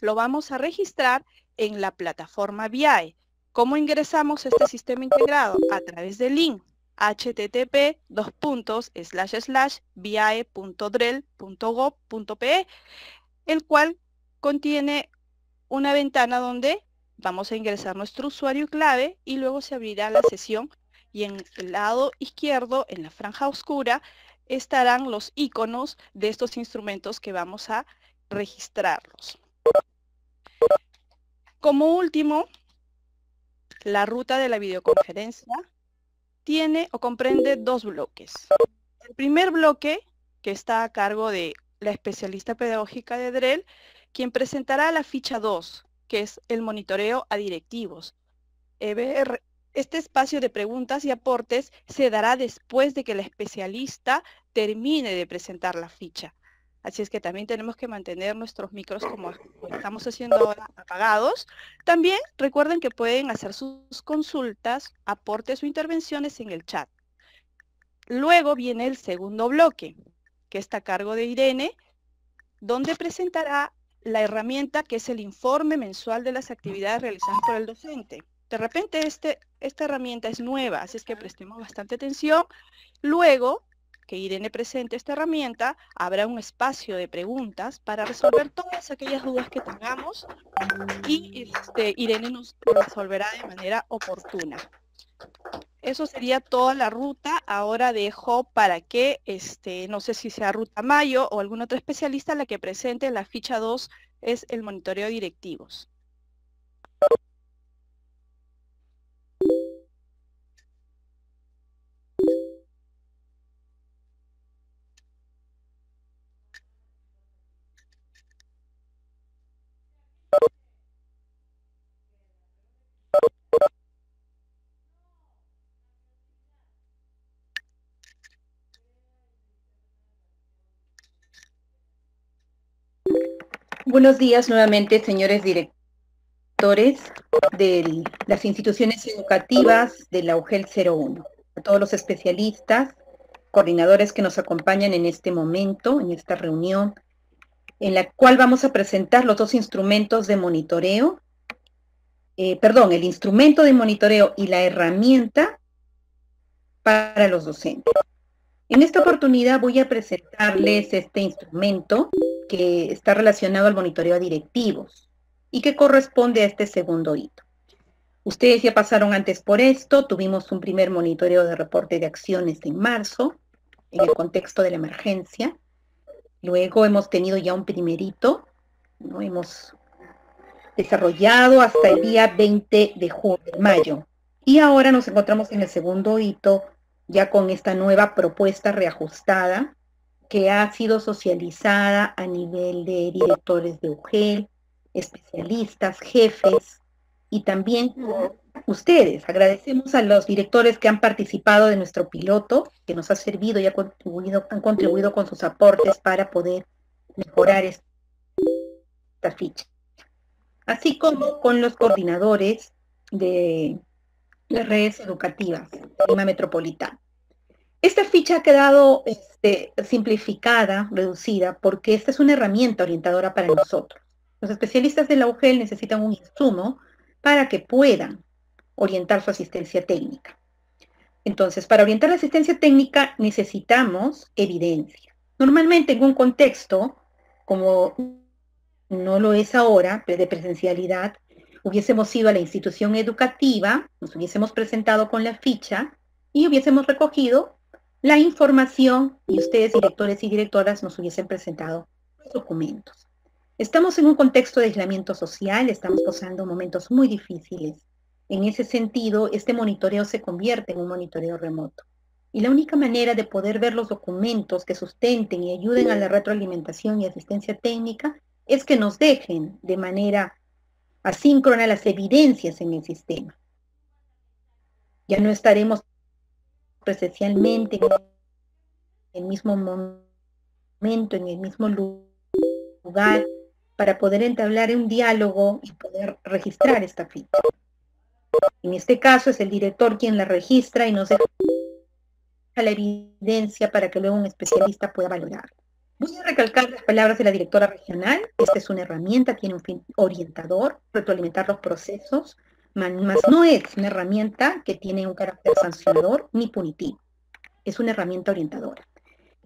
lo vamos a registrar en la plataforma VIAE. ¿Cómo ingresamos a este sistema integrado? A través del link http viae.drel.gov.pe, el cual contiene una ventana donde vamos a ingresar nuestro usuario y clave y luego se abrirá la sesión y en el lado izquierdo, en la franja oscura, estarán los iconos de estos instrumentos que vamos a registrarlos. Como último, la ruta de la videoconferencia tiene o comprende dos bloques. El primer bloque, que está a cargo de la especialista pedagógica de DREL, quien presentará la ficha 2, que es el monitoreo a directivos. EBR. Este espacio de preguntas y aportes se dará después de que la especialista termine de presentar la ficha. Así es que también tenemos que mantener nuestros micros como estamos haciendo ahora apagados. También recuerden que pueden hacer sus consultas, aportes o intervenciones en el chat. Luego viene el segundo bloque, que está a cargo de Irene, donde presentará la herramienta que es el informe mensual de las actividades realizadas por el docente. De repente este, esta herramienta es nueva, así es que prestemos bastante atención. Luego que Irene presente esta herramienta, habrá un espacio de preguntas para resolver todas aquellas dudas que tengamos y este, Irene nos resolverá de manera oportuna. Eso sería toda la ruta. Ahora dejo para que, este, no sé si sea Ruta Mayo o algún otro especialista, la que presente la ficha 2 es el monitoreo de directivos. Buenos días nuevamente, señores directores de las instituciones educativas de la UGEL 01, a todos los especialistas, coordinadores que nos acompañan en este momento, en esta reunión, en la cual vamos a presentar los dos instrumentos de monitoreo, eh, perdón, el instrumento de monitoreo y la herramienta para los docentes. En esta oportunidad voy a presentarles este instrumento que está relacionado al monitoreo a directivos y que corresponde a este segundo hito. Ustedes ya pasaron antes por esto, tuvimos un primer monitoreo de reporte de acciones en marzo, en el contexto de la emergencia. Luego hemos tenido ya un primerito, ¿no? hemos desarrollado hasta el día 20 de, de mayo. Y ahora nos encontramos en el segundo hito ya con esta nueva propuesta reajustada que ha sido socializada a nivel de directores de UGEL, especialistas, jefes y también ustedes. Agradecemos a los directores que han participado de nuestro piloto, que nos ha servido y ha contribuido, han contribuido con sus aportes para poder mejorar esta ficha. Así como con los coordinadores de las redes educativas de Lima Metropolitana. Esta ficha ha quedado este, simplificada, reducida, porque esta es una herramienta orientadora para nosotros. Los especialistas de la UGEL necesitan un insumo para que puedan orientar su asistencia técnica. Entonces, para orientar la asistencia técnica necesitamos evidencia. Normalmente en un contexto, como no lo es ahora, de presencialidad, hubiésemos ido a la institución educativa, nos hubiésemos presentado con la ficha y hubiésemos recogido la información y ustedes, directores y directoras, nos hubiesen presentado documentos. Estamos en un contexto de aislamiento social, estamos pasando momentos muy difíciles. En ese sentido, este monitoreo se convierte en un monitoreo remoto. Y la única manera de poder ver los documentos que sustenten y ayuden a la retroalimentación y asistencia técnica es que nos dejen de manera asíncrona las evidencias en el sistema. Ya no estaremos presencialmente en el mismo momento, en el mismo lugar, para poder entablar un diálogo y poder registrar esta ficha. En este caso es el director quien la registra y nos deja la evidencia para que luego un especialista pueda valorar. Voy a recalcar las palabras de la directora regional. Esta es una herramienta, tiene un fin orientador, retroalimentar los procesos, más no es una herramienta que tiene un carácter sancionador ni punitivo. Es una herramienta orientadora.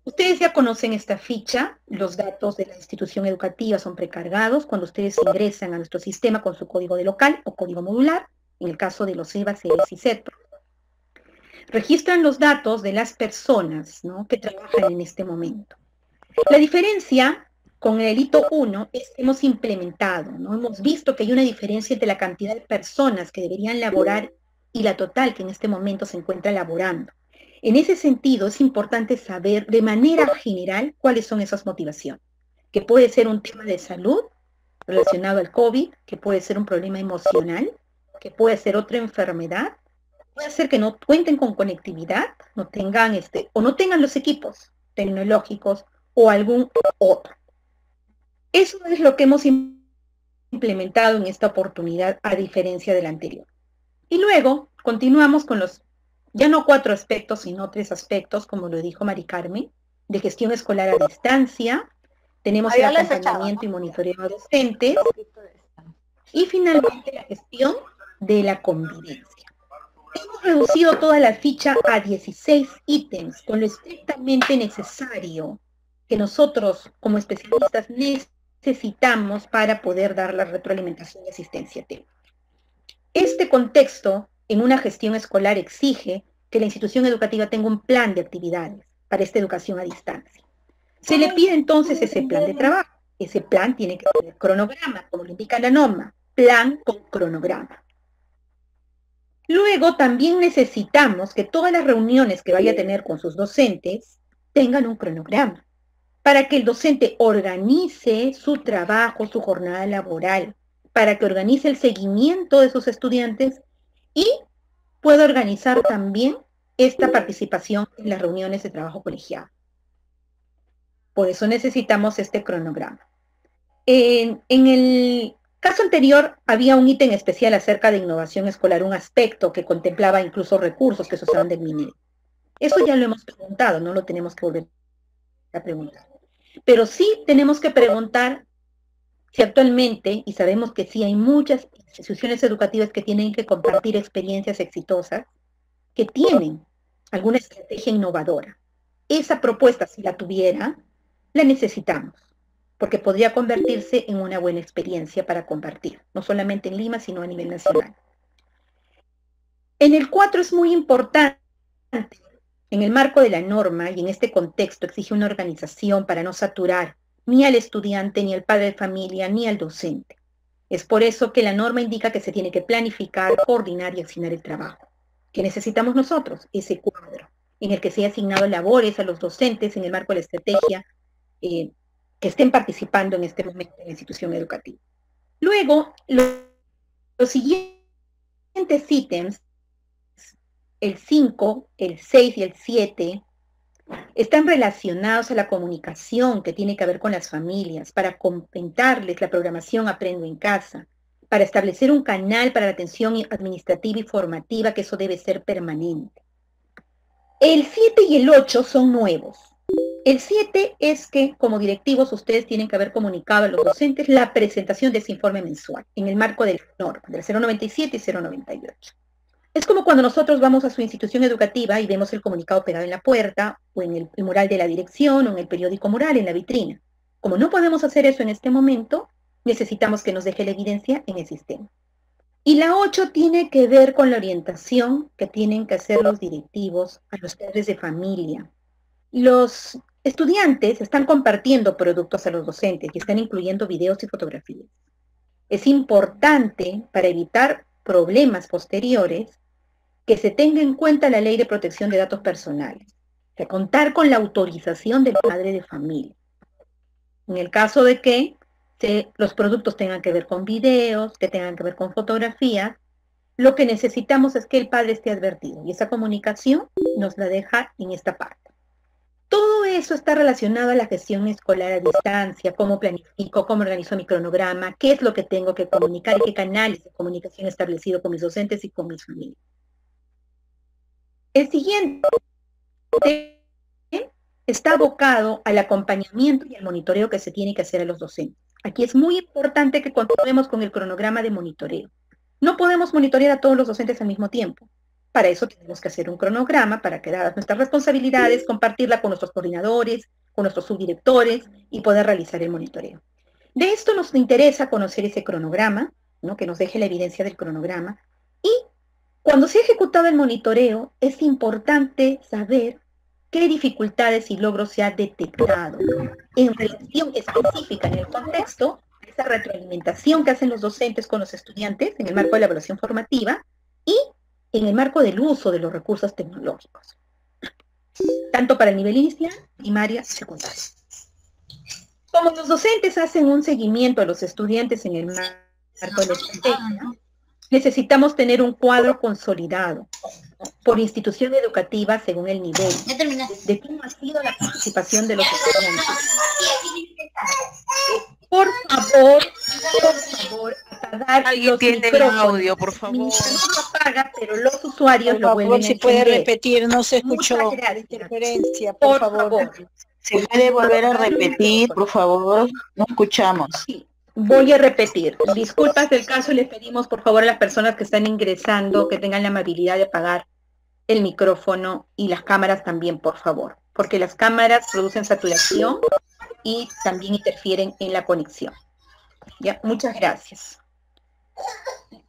Ustedes ya conocen esta ficha, los datos de la institución educativa son precargados cuando ustedes ingresan a nuestro sistema con su código de local o código modular, en el caso de los EVA, CES y CETRO. Registran los datos de las personas que trabajan en este momento. La diferencia con el hito 1 es que hemos implementado, ¿no? hemos visto que hay una diferencia entre la cantidad de personas que deberían laborar y la total que en este momento se encuentra laborando. En ese sentido, es importante saber de manera general cuáles son esas motivaciones, que puede ser un tema de salud relacionado al COVID, que puede ser un problema emocional, que puede ser otra enfermedad, puede ser que no cuenten con conectividad, no tengan este, o no tengan los equipos tecnológicos o algún otro. Eso es lo que hemos implementado en esta oportunidad a diferencia del anterior. Y luego continuamos con los ya no cuatro aspectos, sino tres aspectos, como lo dijo Mari Carmen, de gestión escolar a distancia, tenemos el acompañamiento y monitoreo a docentes, y finalmente la gestión de la convivencia. Hemos reducido toda la ficha a 16 ítems, con lo estrictamente necesario que nosotros como especialistas necesitamos para poder dar la retroalimentación y asistencia técnica. Este contexto en una gestión escolar exige que la institución educativa tenga un plan de actividades para esta educación a distancia. Se le pide entonces ese plan de trabajo. Ese plan tiene que tener cronograma, como lo indica la norma, plan con cronograma. Luego también necesitamos que todas las reuniones que vaya a tener con sus docentes tengan un cronograma para que el docente organice su trabajo, su jornada laboral, para que organice el seguimiento de sus estudiantes y puede organizar también esta participación en las reuniones de trabajo colegiado. Por eso necesitamos este cronograma. En, el caso anterior había un ítem especial acerca de innovación escolar, un aspecto que contemplaba incluso recursos que se usaban del MINER. Eso ya lo hemos preguntado, no lo tenemos que volver a preguntar. Pero sí tenemos que preguntar si actualmente, y sabemos que sí hay muchas instituciones educativas que tienen que compartir experiencias exitosas, que tienen alguna estrategia innovadora. Esa propuesta, si la tuviera, la necesitamos, porque podría convertirse en una buena experiencia para compartir, no solamente en Lima, sino a nivel nacional. En el 4 es muy importante, en el marco de la norma y en este contexto exige una organización para no saturar ni al estudiante, ni al padre de familia, ni al docente. Es por eso que la norma indica que se tiene que planificar, coordinar y asignar el trabajo. ¿Qué necesitamos nosotros? Ese cuadro en el que se haya asignado labores a los docentes en el marco de la estrategia eh, que estén participando en este momento en la institución educativa. Luego, los siguientes ítems, el 5, el 6 y el 7, están relacionados a la comunicación que tiene que ver con las familias, para comentarles la programación Aprendo en Casa, para establecer un canal para la atención administrativa y formativa, que eso debe ser permanente. El 7 y el 8 son nuevos. El 7 es que como directivos ustedes tienen que haber comunicado a los docentes la presentación de ese informe mensual en el marco del norma, del 097 y 098. Es como cuando nosotros vamos a su institución educativa y vemos el comunicado pegado en la puerta, o en el, mural de la dirección, o en el periódico mural, en la vitrina. Como no podemos hacer eso en este momento, necesitamos que nos deje la evidencia en el sistema. Y la 8 tiene que ver con la orientación que tienen que hacer los directivos a los padres de familia. Los estudiantes están compartiendo productos a los docentes y están incluyendo videos y fotografías. Es importante para evitar problemas posteriores que se tenga en cuenta la ley de protección de datos personales, que contar con la autorización del padre de familia. En el caso de que los productos tengan que ver con videos, que tengan que ver con fotografías, lo que necesitamos es que el padre esté advertido y esa comunicación nos la deja en esta parte. Todo eso está relacionado a la gestión escolar a distancia, cómo planifico, cómo organizo mi cronograma, qué es lo que tengo que comunicar y qué canales de comunicación he establecido con mis docentes y con mis familias. El siguiente está abocado al acompañamiento y al monitoreo que se tiene que hacer a los docentes. Aquí es muy importante que continuemos con el cronograma de monitoreo. No podemos monitorear a todos los docentes al mismo tiempo. Para eso tenemos que hacer un cronograma para que dadas nuestras responsabilidades, compartirla con nuestros coordinadores, con nuestros subdirectores y poder realizar el monitoreo. De esto nos interesa conocer ese cronograma, ¿no? que nos deje la evidencia del cronograma. Y cuando se ha ejecutado el monitoreo, es importante saber qué dificultades y logros se ha detectado en relación específica en el contexto esa retroalimentación que hacen los docentes con los estudiantes en el marco de la evaluación formativa y en el marco del uso de los recursos tecnológicos, tanto para el nivel inicial, primaria y secundaria. Como los docentes hacen un seguimiento a los estudiantes en el marco de la estrategia, necesitamos tener un cuadro consolidado por institución educativa según el nivel de cómo ha sido la participación de los estudiantes. Por favor, por favor, apagar Alguien los tiene el audio, por favor. Micrófono apaga, pero los usuarios Por lo favor, vuelven a si puede repetir, no se escuchó interferencia, por, Por favor. favor. ¿Se puede volver a repetir, por favor? No escuchamos. Sí, voy a repetir. Disculpas del caso, les pedimos por favor a las personas que están ingresando que tengan la amabilidad de apagar el micrófono y las cámaras también, por favor, porque las cámaras producen saturación y también interfieren en la conexión. Muchas gracias.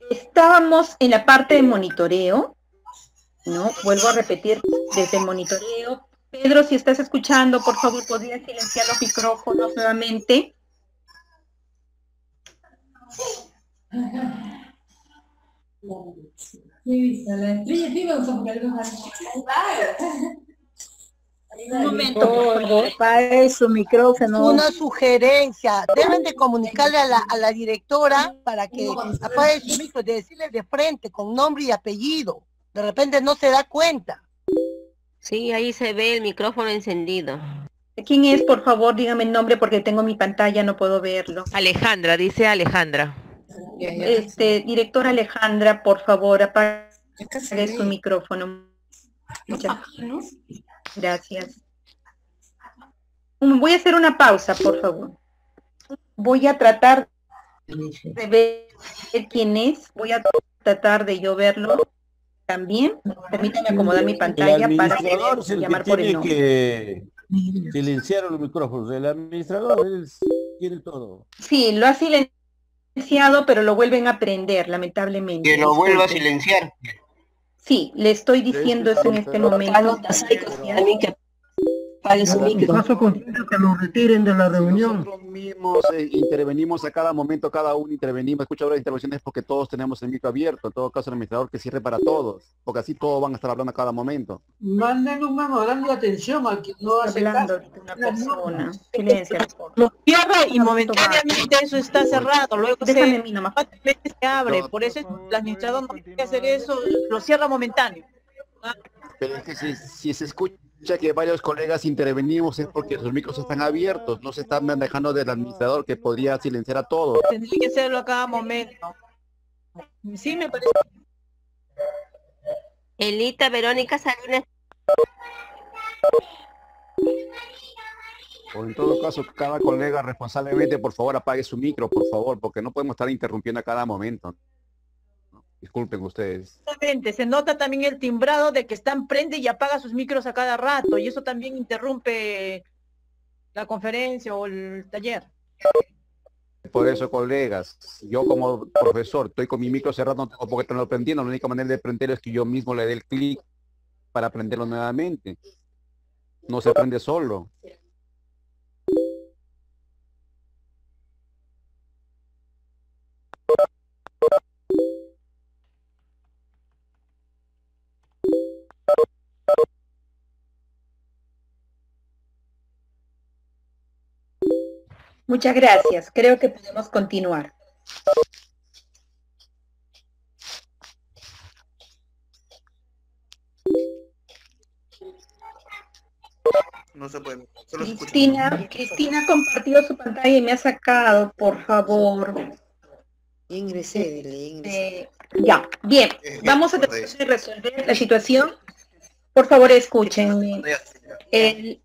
Estábamos en la parte de monitoreo, ¿no? Vuelvo a repetir desde el monitoreo. Pedro, si estás escuchando, por favor, podrías silenciar los micrófonos nuevamente. Un momento, Por favor, apague su micrófono. Una sugerencia, deben de comunicarle a la, a la directora para que apague su micro, de decirle de frente con nombre y apellido. De repente no se da cuenta. Sí, ahí se ve el micrófono encendido. ¿Quién es, por favor? Dígame el nombre porque tengo mi pantalla, no puedo verlo. Alejandra, dice Alejandra. Este, directora Alejandra, por favor, apague su micrófono. Muchas gracias. Voy a hacer una pausa, por favor. Voy a tratar de ver quién es. Voy a tratar de yo verlo también. Permítanme acomodar mi pantalla para llamar por el nombre. que silenciar los micrófonos. El administrador él tiene todo. Sí, lo ha silenciado, pero lo vuelven a prender, lamentablemente. Que lo vuelva a silenciar. Sí, le estoy diciendo eso en este momento. Apague su micro. que lo retiren de la reunión. Nosotros mismos eh, intervenimos a cada momento, cada uno intervenimos. Escucha ahora intervenciones porque todos tenemos el micro abierto. En todo caso, el administrador que cierre para todos, porque así todos van a estar hablando a cada momento. Manden un memorando de atención al que no hace Hablando caso. una persona. Favor. Lo cierra y momentáneamente eso está cerrado, luego Déjame se, nomás. se abre, por eso el administrador no tiene que hacer eso, lo cierra momentáneo. Pero es que si, si se escucha que varios colegas intervenimos es porque sus micros están abiertos, no se están manejando del administrador que podría silenciar a todos. Tendría que hacerlo a cada momento. Sí, me parece. Elita Verónica Salinas. O en todo caso, cada colega responsablemente, por favor, apague su micro, por favor, porque no podemos estar interrumpiendo a cada momento. Disculpen ustedes. Exactamente, se nota también el timbrado de que están prende y apaga sus micros a cada rato y eso también interrumpe la conferencia o el taller. Por eso, colegas, yo como profesor estoy con mi micro cerrado, no tengo por qué estarlo prendiendo. La única manera de prenderlo es que yo mismo le dé el clic para prenderlo nuevamente. No se prende solo. Muchas gracias. Creo que podemos continuar. No se puede. Solo. Cristina, Cristina ha compartido su pantalla y me ha sacado, por favor. Ingresé, dile, ingresé. Eh, ya, bien. Eh, Vamos a tratar de resolver la situación. Por favor, escúchenme. El,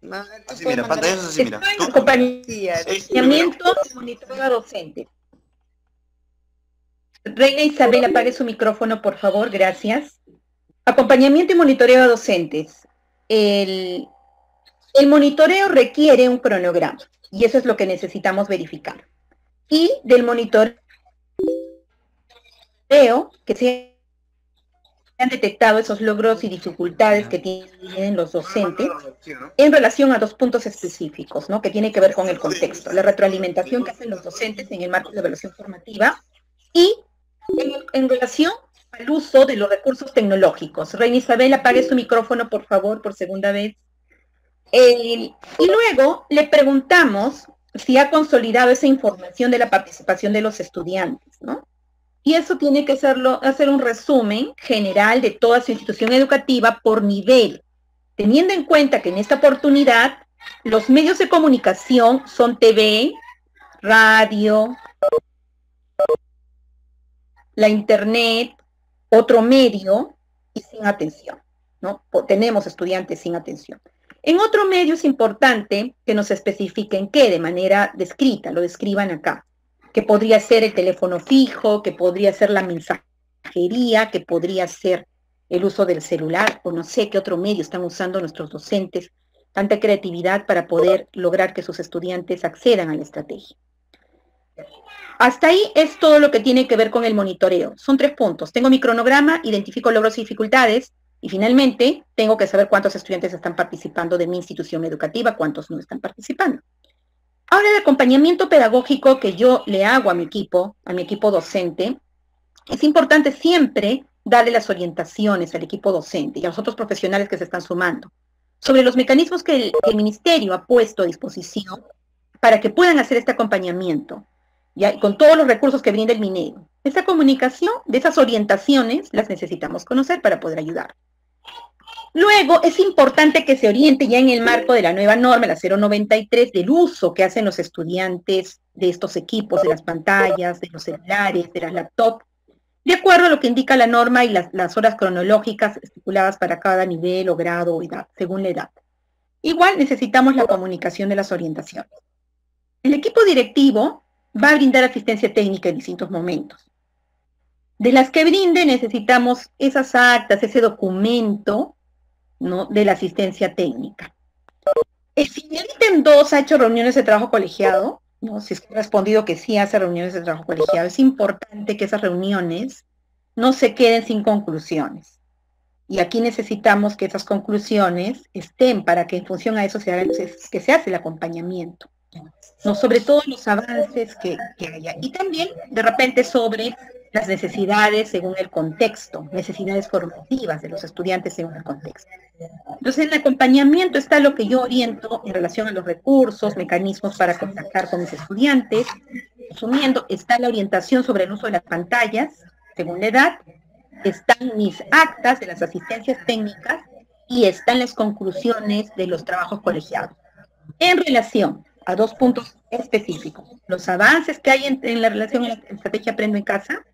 Así mira, pantalla así mira. Estoy en docente. Reina Isabel, apague su micrófono, por favor, gracias. Acompañamiento y monitoreo a docentes. El, el monitoreo requiere un cronograma y eso es lo que necesitamos verificar. Y del monitoreo que se han detectado esos logros y dificultades que tienen los docentes en relación a dos puntos específicos, ¿no? Que tiene que ver con el contexto, la retroalimentación que hacen los docentes en el marco de evaluación formativa y en, relación al uso de los recursos tecnológicos. Reina Isabel, apague su micrófono, por favor, por segunda vez. Y luego le preguntamos si ha consolidado esa información de la participación de los estudiantes, ¿no? Y eso tiene que hacerlo, hacer un resumen general de toda su institución educativa por nivel, teniendo en cuenta que en esta oportunidad los medios de comunicación son TV, radio, la internet, otro medio y sin atención, ¿no? Tenemos estudiantes sin atención. En otro medio es importante que nos especifiquen qué de manera descrita, lo describan acá, que podría ser el teléfono fijo, que podría ser la mensajería, que podría ser el uso del celular, o no sé qué otro medio están usando nuestros docentes, tanta creatividad para poder lograr que sus estudiantes accedan a la estrategia. Hasta ahí es todo lo que tiene que ver con el monitoreo. Son tres puntos. Tengo mi cronograma, identifico logros y dificultades, y finalmente tengo que saber cuántos estudiantes están participando de mi institución educativa, cuántos no están participando. Ahora el acompañamiento pedagógico que yo le hago a mi equipo, a mi equipo docente, es importante siempre darle las orientaciones al equipo docente y a los otros profesionales que se están sumando sobre los mecanismos que el, ministerio ha puesto a disposición para que puedan hacer este acompañamiento, ya, con todos los recursos que brinda el Minedo. Esa comunicación, de esas orientaciones, las necesitamos conocer para poder ayudar. Luego, es importante que se oriente ya en el marco de la nueva norma, la 093, del uso que hacen los estudiantes de estos equipos, de las pantallas, de los celulares, de las laptops, de acuerdo a lo que indica la norma y las, las horas cronológicas estipuladas para cada nivel o grado o edad, según la edad. Igual necesitamos la comunicación de las orientaciones. El equipo directivo va a brindar asistencia técnica en distintos momentos. De las que brinde necesitamos esas actas, ese documento ¿no? de la asistencia técnica. Eh, el ítem 2 ha hecho reuniones de trabajo colegiado, ¿no? si es que ha respondido que sí hace reuniones de trabajo colegiado, es importante que esas reuniones no se queden sin conclusiones. Y aquí necesitamos que esas conclusiones estén para que en función a eso se haga, que se hace el acompañamiento. ¿no? Sobre todo los avances que haya. Y también, de repente, sobre las necesidades según el contexto, necesidades formativas de los estudiantes según el contexto. Entonces, en el acompañamiento está lo que yo oriento en relación a los recursos, mecanismos para contactar con mis estudiantes. Resumiendo, está la orientación sobre el uso de las pantallas, según la edad, están mis actas de las asistencias técnicas y están las conclusiones de los trabajos colegiados. En relación a dos puntos específicos, los avances que hay en, en la relación a la estrategia Aprendo en Casa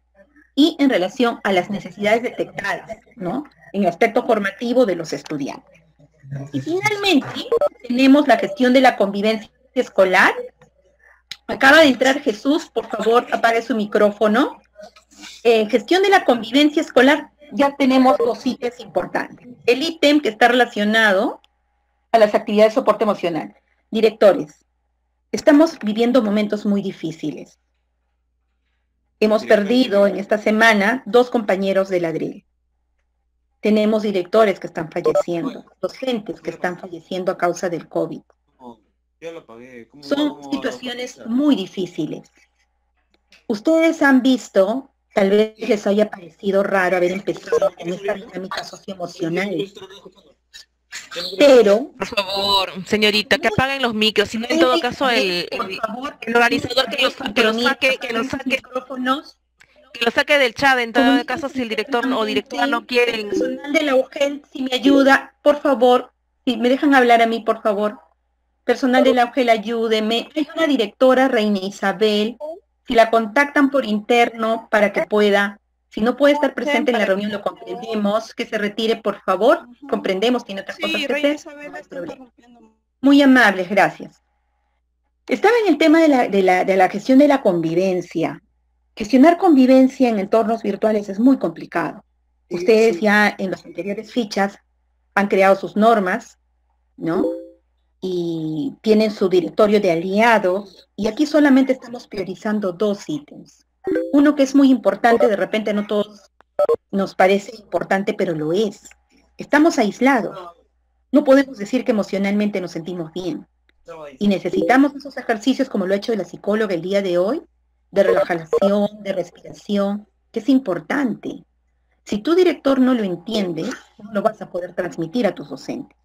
y en relación a las necesidades detectadas, ¿no? En el aspecto formativo de los estudiantes. Y finalmente, tenemos la gestión de la convivencia escolar. Acaba de entrar Jesús, por favor, apague su micrófono. Eh, gestión de la convivencia escolar, ya tenemos dos ítems importantes. El ítem que está relacionado a las actividades de soporte emocional. Directores, estamos viviendo momentos muy difíciles. Hemos perdido en esta semana dos compañeros de ladril. Tenemos directores que están falleciendo, docentes que están falleciendo a causa del COVID. ¿Cómo- Son situaciones muy difíciles. Ustedes han visto, tal vez les haya parecido raro haber empezado en esta dinámica socioemocional, pero Por favor, señorita, que apaguen los micros, si no en todo caso el, el- el organizador que los, que los saque, que los saque, que lo saque del chat en todo caso si el director o directora no quieren. personal de la UGEL, si me ayuda, por favor, si me dejan hablar a mí, por favor. Personal de la UGEL, ayúdeme. Hay una directora, Reina Isabel, si la contactan por interno para que pueda Si no puede estar presente en la reunión, lo comprendemos, que se retire, por favor. Comprendemos, tiene otras cosas que hacer. Muy amables, gracias. Estaba en el tema de la, de, la, de la gestión de la convivencia. Gestionar convivencia en entornos virtuales es muy complicado. Ustedes ya en las anteriores fichas han creado sus normas, ¿no? Y tienen su directorio de aliados. Y aquí solamente estamos priorizando dos ítems. Uno que es muy importante, de repente no todos nos parece importante, pero lo es. Estamos aislados. No podemos decir que emocionalmente nos sentimos bien. Y necesitamos esos ejercicios como lo ha hecho la psicóloga el día de hoy, de relajación, de respiración, que es importante. Si tu director no lo entiende, no lo vas a poder transmitir a tus docentes.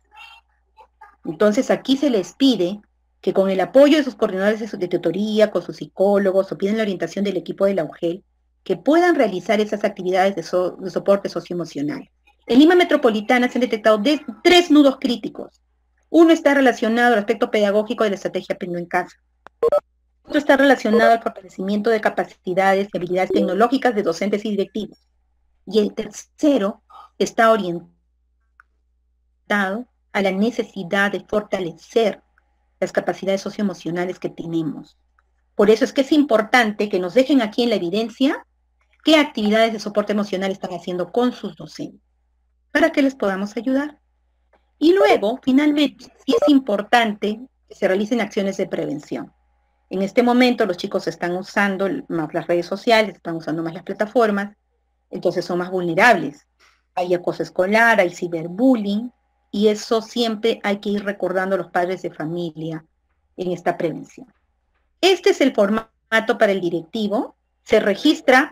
Entonces aquí se les pide que con el apoyo de sus coordinadores de tutoría, con sus psicólogos o piden la orientación del equipo de la UGEL, que puedan realizar esas actividades de, soporte socioemocional. En Lima Metropolitana se han detectado tres nudos críticos. Uno está relacionado al aspecto pedagógico de la estrategia Aprendo en Casa. Otro está relacionado al fortalecimiento de capacidades y habilidades tecnológicas de docentes y directivos. Y el tercero está orientado a la necesidad de fortalecer las capacidades socioemocionales que tenemos. Por eso es que es importante que nos dejen aquí en la evidencia qué actividades de soporte emocional están haciendo con sus docentes, para que les podamos ayudar. Y luego, finalmente, sí es importante que se realicen acciones de prevención. En este momento los chicos están usando más las redes sociales, están usando más las plataformas, entonces son más vulnerables. Hay acoso escolar, hay ciberbullying, y eso siempre hay que ir recordando a los padres de familia en esta prevención. Este es el formato para el directivo. Se registra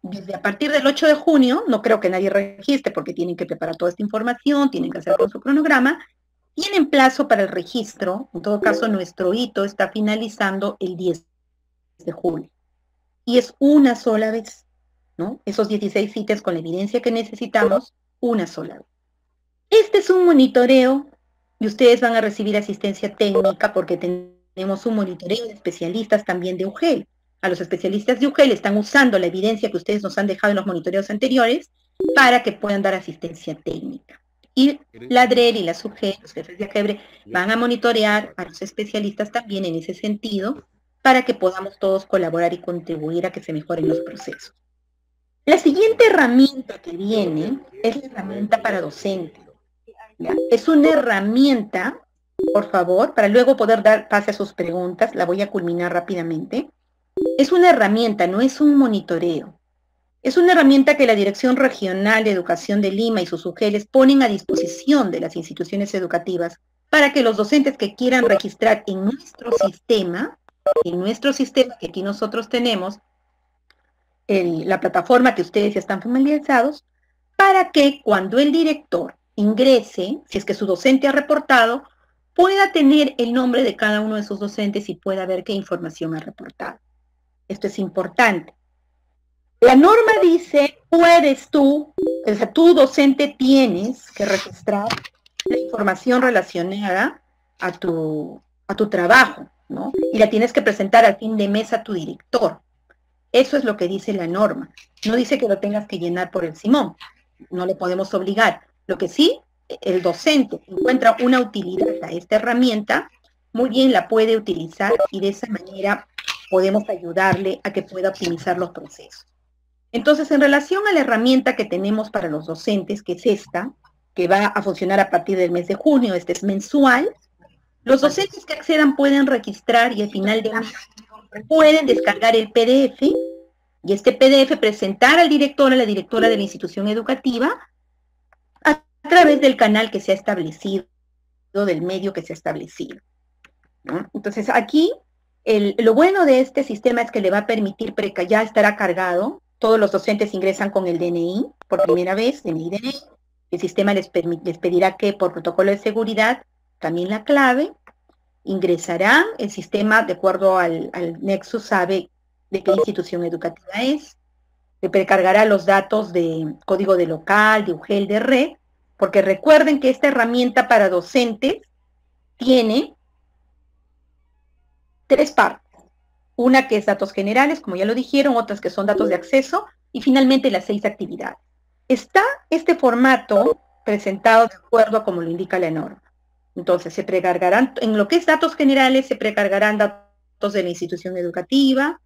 desde a partir del 8 de junio, no creo que nadie registre porque tienen que preparar toda esta información, tienen que hacer con su cronograma, tienen plazo para el registro, en todo caso nuestro hito está finalizando el 10 de julio. Y es una sola vez, ¿no? Esos 16 ítems con la evidencia que necesitamos, una sola vez. Este es un monitoreo y ustedes van a recibir asistencia técnica porque tenemos un monitoreo de especialistas también de UGEL. A los especialistas de UGEL están usando la evidencia que ustedes nos han dejado en los monitoreos anteriores para que puedan dar asistencia técnica. Y la DRER y la SUGEL, los jefes de AGEBRE, van a monitorear a los especialistas también en ese sentido para que podamos todos colaborar y contribuir a que se mejoren los procesos. La siguiente herramienta que viene es la herramienta para docentes. Es una herramienta, por favor, para luego poder dar pase a sus preguntas, la voy a culminar rápidamente. Es una herramienta, no es un monitoreo. Es una herramienta que la Dirección Regional de Educación de Lima y sus UGELES ponen a disposición de las instituciones educativas para que los docentes que quieran registrar en nuestro sistema, en nuestro sistema que aquí nosotros tenemos, la plataforma que ustedes ya están familiarizados, para que cuando el director ingrese, si es que su docente ha reportado, pueda tener el nombre de cada uno de sus docentes y pueda ver qué información ha reportado. Esto es importante. La norma dice, puedes tú, o sea, tu docente tienes que registrar la información relacionada a tu, a tu trabajo, ¿no? Y la tienes que presentar al fin de mes a tu director. Eso es lo que dice la norma. No dice que lo tengas que llenar por el Simón. No le podemos obligar. Lo que sí, el docente encuentra una utilidad a esta herramienta, muy bien la puede utilizar y de esa manera podemos ayudarle a que pueda optimizar los procesos. Entonces, en relación a la herramienta que tenemos para los docentes, que es esta, que va a funcionar a partir del mes de junio, este es mensual, los docentes que accedan pueden registrar y al final de mes pueden descargar el PDF y este PDF presentar al director, a la directora de la institución educativa, a través del canal que se ha establecido, del medio que se ha establecido. Entonces aquí lo bueno de este sistema es que le va a permitir, ya estará cargado, todos los docentes ingresan con el DNI por primera vez, DNI, DNI, el sistema les, les pedirá que por protocolo de seguridad, también la clave, ingresarán, el sistema de acuerdo al, al Nexus sabe de qué institución educativa es, le precargará los datos de código de local, de UGEL, de red, porque recuerden que esta herramienta para docentes tiene tres partes. Una que es datos generales, como ya lo dijeron, otras que son datos de acceso, y finalmente las seis actividades. Está este formato presentado de acuerdo a como lo indica la norma. Entonces, se precargarán, en lo que es datos generales, se precargarán datos de la institución educativa,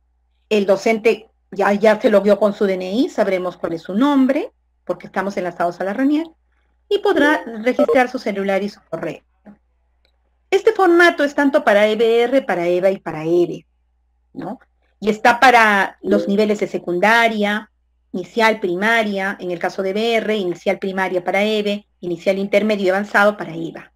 el docente ya, ya se logueó con su DNI, sabremos cuál es su nombre, porque estamos enlazados a la RANIER, y podrá registrar su celular y su correo. Este formato es tanto para EBR, para EVA y para EVE, ¿no? Y está para los niveles de secundaria, inicial, primaria, en el caso de EBR, inicial, primaria para EVE, inicial, intermedio y avanzado para EVA.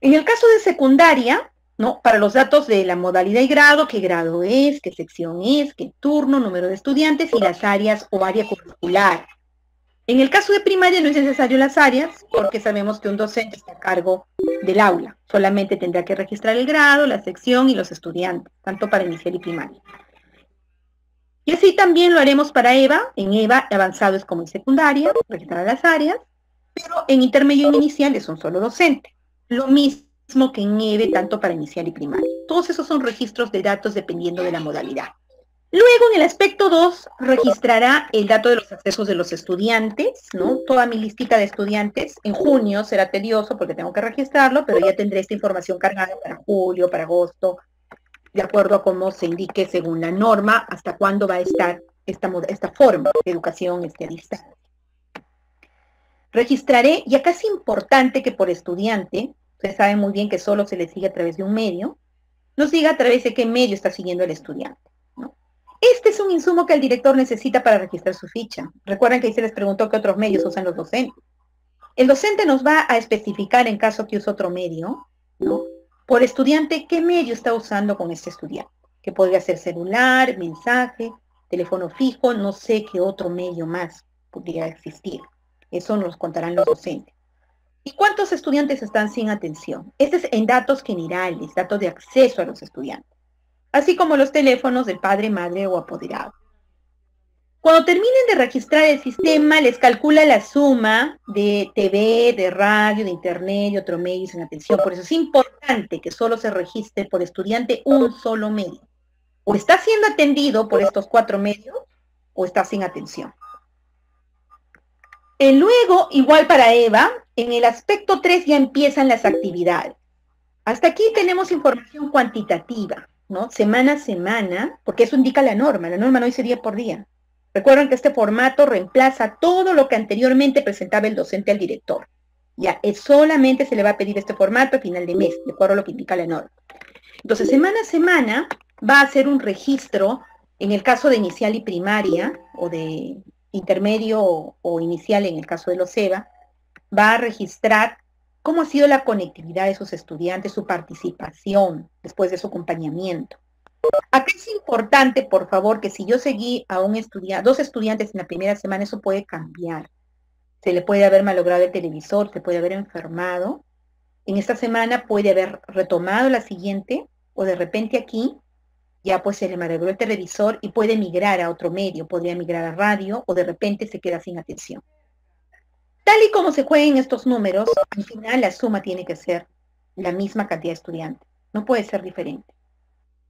En el caso de secundaria, ¿no? Para los datos de la modalidad y grado, qué grado es, qué sección es, qué turno, número de estudiantes y las áreas o área curricular. En el caso de primaria no es necesario las áreas porque sabemos que un docente está a cargo del aula. Solamente tendrá que registrar el grado, la sección y los estudiantes, tanto para inicial y primaria. Y así también lo haremos para EVA. En EVA avanzado es como en secundaria, registrar las áreas, pero en intermedio y inicial es un solo docente. Lo mismo que en EVE, tanto para inicial y primaria. Todos esos son registros de datos dependiendo de la modalidad. Luego, en el aspecto 2, registrará el dato de los accesos de los estudiantes, ¿no? Toda mi listita de estudiantes. En junio será tedioso porque tengo que registrarlo, pero ya tendré esta información cargada para julio, para agosto, de acuerdo a cómo se indique según la norma, hasta cuándo va a estar esta, forma de educación este, a distancia. Registraré, y acá es importante que por estudiante, ustedes saben muy bien que solo se le sigue a través de un medio, nos diga a través de qué medio está siguiendo el estudiante. Este es un insumo que el director necesita para registrar su ficha. Recuerden que ahí se les preguntó qué otros medios usan los docentes. El docente nos va a especificar en caso que use otro medio, ¿no? Por estudiante, qué medio está usando con este estudiante. Que podría ser celular, mensaje, teléfono fijo, no sé qué otro medio más podría existir. Eso nos contarán los docentes. ¿Y cuántos estudiantes están sin atención? Este es en datos generales, datos de acceso a los estudiantes así como los teléfonos del padre, madre o apoderado. Cuando terminen de registrar el sistema, les calcula la suma de TV, de radio, de internet y otro medio sin atención. Por eso es importante que solo se registre por estudiante un solo medio. O está siendo atendido por estos cuatro medios o está sin atención. Y luego, igual para Eva, en el aspecto 3 ya empiezan las actividades. Hasta aquí tenemos información cuantitativa. Semana a semana, porque eso indica la norma, la norma no dice día por día. Recuerden que este formato reemplaza todo lo que anteriormente presentaba el docente al director. Ya, es solamente se le va a pedir este formato a final de mes, de acuerdo a lo que indica la norma. Entonces, semana a semana va a hacer un registro, en el caso de inicial y primaria, o de intermedio o, o inicial en el caso de los EVA, va a registrar cómo ha sido la conectividad de sus estudiantes, su participación después de su acompañamiento. Aquí es importante, por favor, que si yo seguí a un estudiante, dos estudiantes en la primera semana, eso puede cambiar. Se le puede haber malogrado el televisor, se puede haber enfermado. En esta semana puede haber retomado la siguiente, o de repente aquí ya pues se le malogró el televisor y puede migrar a otro medio, podría migrar a radio, o de repente se queda sin atención. Tal y como se jueguen estos números, al final la suma tiene que ser la misma cantidad de estudiantes. No puede ser diferente.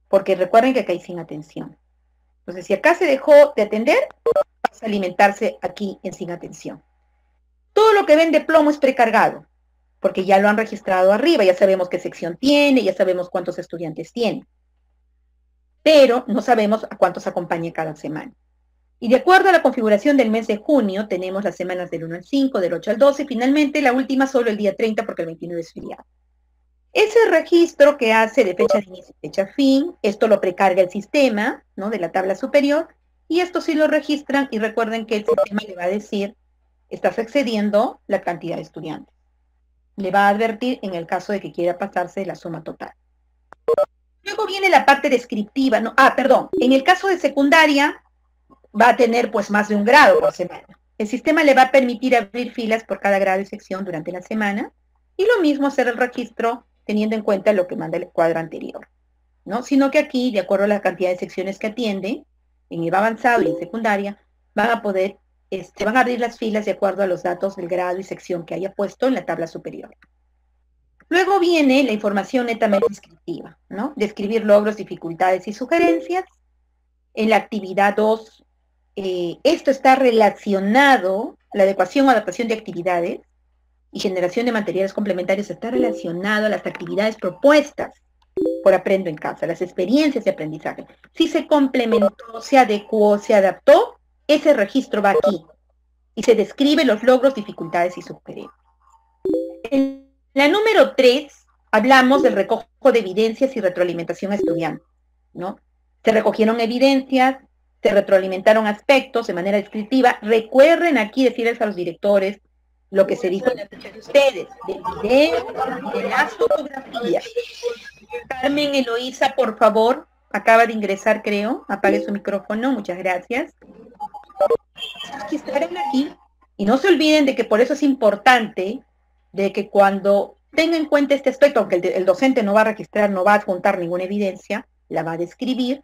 Porque recuerden que acá hay sin atención. Entonces, si acá se dejó de atender, vas a alimentarse aquí en sin atención. Todo lo que ven de plomo es precargado, porque ya lo han registrado arriba, ya sabemos qué sección tiene, ya sabemos cuántos estudiantes tiene. Pero no sabemos a cuántos acompaña cada semana. Y de acuerdo a la configuración del mes de junio, tenemos las semanas del 1 al 5, del 8 al 12, y finalmente la última solo el día 30 porque el 29 es feriado. Ese registro que hace de fecha de inicio y fecha fin, esto lo precarga el sistema, ¿no? De la tabla superior, y esto sí lo registran y recuerden que el sistema le va a decir, estás excediendo la cantidad de estudiantes. Le va a advertir en el caso de que quiera pasarse la suma total. Luego viene la parte descriptiva. Ah, perdón, en el caso de secundaria, va a tener pues más de un grado por semana. El sistema le va a permitir abrir filas por cada grado y sección durante la semana y lo mismo hacer el registro teniendo en cuenta lo que manda el cuadro anterior. ¿no? Sino que aquí, de acuerdo a la cantidad de secciones que atiende, en EVA avanzado y en secundaria, van a poder, este, van a abrir las filas de acuerdo a los datos del grado y sección que haya puesto en la tabla superior. Luego viene la información netamente descriptiva, ¿no? Describir logros, dificultades y sugerencias. En la actividad 2 eh, esto está relacionado, la adecuación o adaptación de actividades y generación de materiales complementarios está relacionado a las actividades propuestas por Aprendo en Casa, las experiencias de aprendizaje. Si se complementó, se adecuó, se adaptó, ese registro va aquí y se describe los logros, dificultades y sugerencias. En la número 3 hablamos del recojo de evidencias y retroalimentación a ¿no? Se recogieron evidencias, se retroalimentaron aspectos de manera descriptiva. Recuerden aquí decirles a los directores lo que se dijo en ustedes, del video, de las fotografías. Carmen Eloísa, por favor, acaba de ingresar, creo. Apague su micrófono, muchas gracias. Que estarán aquí. Y no se olviden de que por eso es importante de que cuando tenga en cuenta este aspecto, aunque el, el docente no va a registrar, no va a adjuntar ninguna evidencia, la va a describir,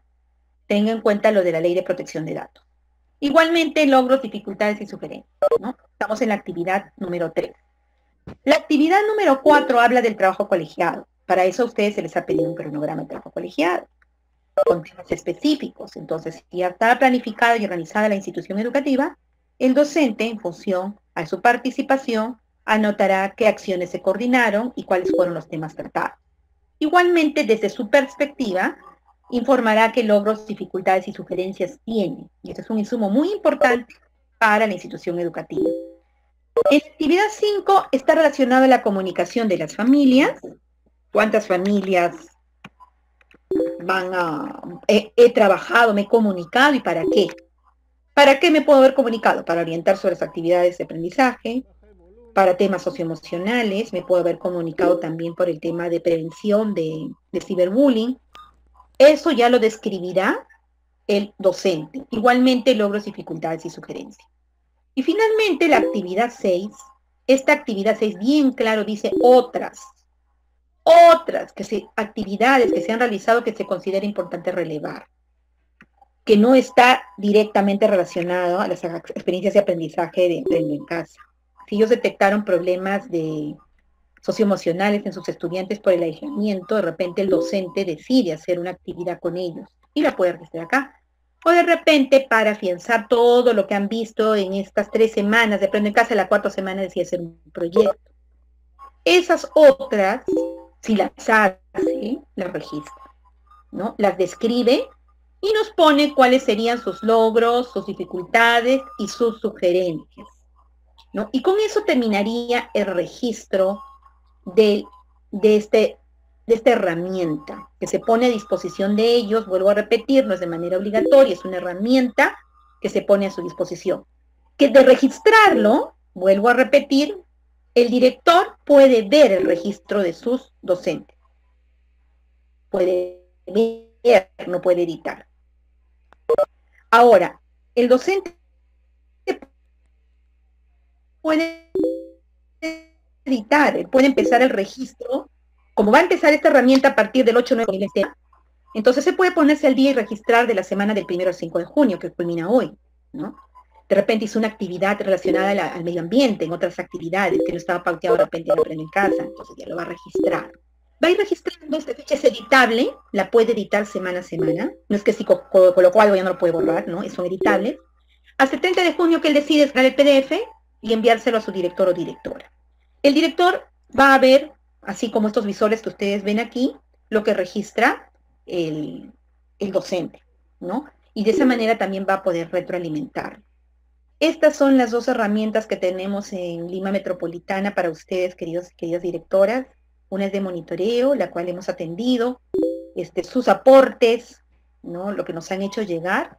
tenga en cuenta lo de la ley de protección de datos. Igualmente, logros, dificultades y sugerencias. Estamos en la actividad número 3. La actividad número 4 habla del trabajo colegiado. Para eso a ustedes se les ha pedido un cronograma de trabajo colegiado con temas específicos. Entonces, si ya está planificada y organizada la institución educativa, el docente, en función a su participación, anotará qué acciones se coordinaron y cuáles fueron los temas tratados. Igualmente, desde su perspectiva, informará qué logros, dificultades y sugerencias tiene. Y este es un insumo muy importante para la institución educativa. Actividad 5 está relacionada la comunicación de las familias. ¿Cuántas familias van a... He, he, trabajado, me he comunicado y para qué? ¿Para qué me puedo haber comunicado? Para orientar sobre las actividades de aprendizaje, para temas socioemocionales, me puedo haber comunicado también por el tema de prevención de, de ciberbullying, eso ya lo describirá el docente. Igualmente logros, dificultades y sugerencias. Y finalmente la actividad 6, esta actividad 6 bien claro dice otras, otras que se, actividades que se han realizado que se considera importante relevar, que no está directamente relacionado a las experiencias de aprendizaje de Aprendo en Casa. Si ellos detectaron problemas de socioemocionales en sus estudiantes por el aislamiento, de repente el docente decide hacer una actividad con ellos y la puede registrar acá. O de repente, para afianzar todo lo que han visto en estas tres semanas, de Aprendo en Casa, la cuarta semana decide hacer un proyecto. Esas otras, si las hace, las registra, ¿no? Las describe y nos pone cuáles serían sus logros, sus dificultades y sus sugerencias. ¿no? Y con eso terminaría el registro de, de, este, de esta herramienta que se pone a disposición de ellos, vuelvo a repetir, no es de manera obligatoria, es una herramienta que se pone a su disposición. Que de registrarlo, vuelvo a repetir, el director puede ver el registro de sus docentes. Puede ver, no puede editar. Ahora, el docente puede editar, puede empezar el registro, como va a empezar esta herramienta a partir del 8 9 entonces se puede ponerse al día y registrar de la semana del 1 al 5 de junio, que culmina hoy, ¿no? De repente hizo una actividad relacionada al medio ambiente, en otras actividades que no estaba pauteado de repente lo aprende en casa, entonces ya lo va a registrar. Va a ir registrando, esta fecha es editable, la puede editar semana a semana, no es que si colocó algo ya no lo puede borrar, ¿no? Son editables. Al 70 de junio que él decide es el PDF y enviárselo a su director o directora. El director va a ver, así como estos visores que ustedes ven aquí, lo que registra el, el docente, ¿no? Y de esa manera también va a poder retroalimentar. Estas son las dos herramientas que tenemos en Lima Metropolitana para ustedes, queridos, queridas directoras. Una es de monitoreo, la cual hemos atendido, este, sus aportes, ¿no? lo que nos han hecho llegar,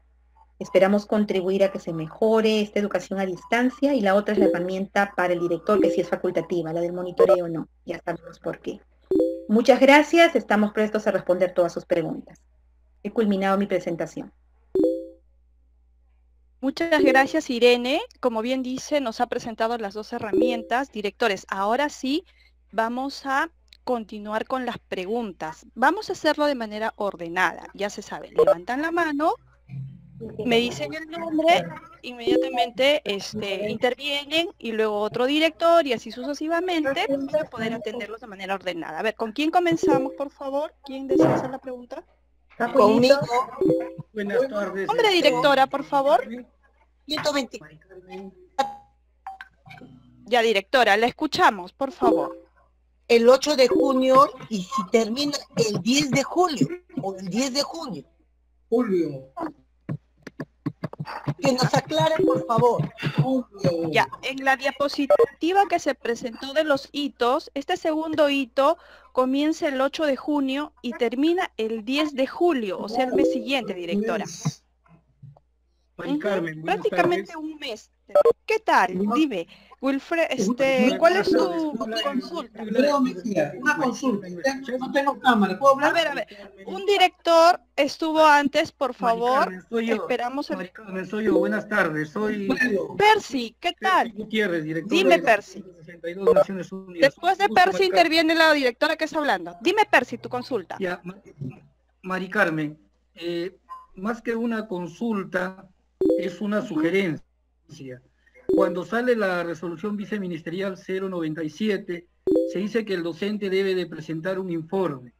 Esperamos contribuir a que se mejore esta educación a distancia y la otra es la herramienta para el director, que sí es facultativa, la del monitoreo no, ya sabemos por qué. Muchas gracias, estamos prestos a responder todas sus preguntas. He culminado mi presentación. Muchas gracias, Irene. Como bien dice, nos ha presentado las dos herramientas. Directores, ahora sí vamos a continuar con las preguntas. Vamos a hacerlo de manera ordenada. Ya se sabe, levantan la mano me dicen el nombre, inmediatamente este, intervienen y luego otro director y así sucesivamente para poder atenderlos de manera ordenada. A ver, ¿con quién comenzamos, por favor? ¿Quién desea hacer la pregunta? Conmigo. Buenas tardes. Nombre directora, por favor. 124. Ya, directora, la escuchamos, por favor. El 8 de junio y si termina el 10 de julio o el 10 de junio. Julio. Que nos aclare, por favor. Ya, en la diapositiva que se presentó de los hitos, este segundo hito comienza el 8 de junio y termina el 10 de julio, o sea, el mes siguiente, directora. Mari Carmen, Ujú, buenas Prácticamente tardes. un mes. ¿Qué tal? Dime, Wilfred, este, ¿cuál es tu consulta? Una consulta. Yo no tengo cámara, ¿puedo hablar? A ver, a ver, un director estuvo antes, por favor. Carmen, soy yo. Esperamos el... Soy yo, buenas tardes. Soy Percy, ¿qué tal? Dime, Percy. 62 Naciones Unidas. Después de Percy interviene la directora que está hablando. Dime, Percy, tu consulta. Mari Carmen, eh, más que una consulta, es una sugerencia. Cuando sale la resolución viceministerial 097, se dice que el docente debe de presentar un informe.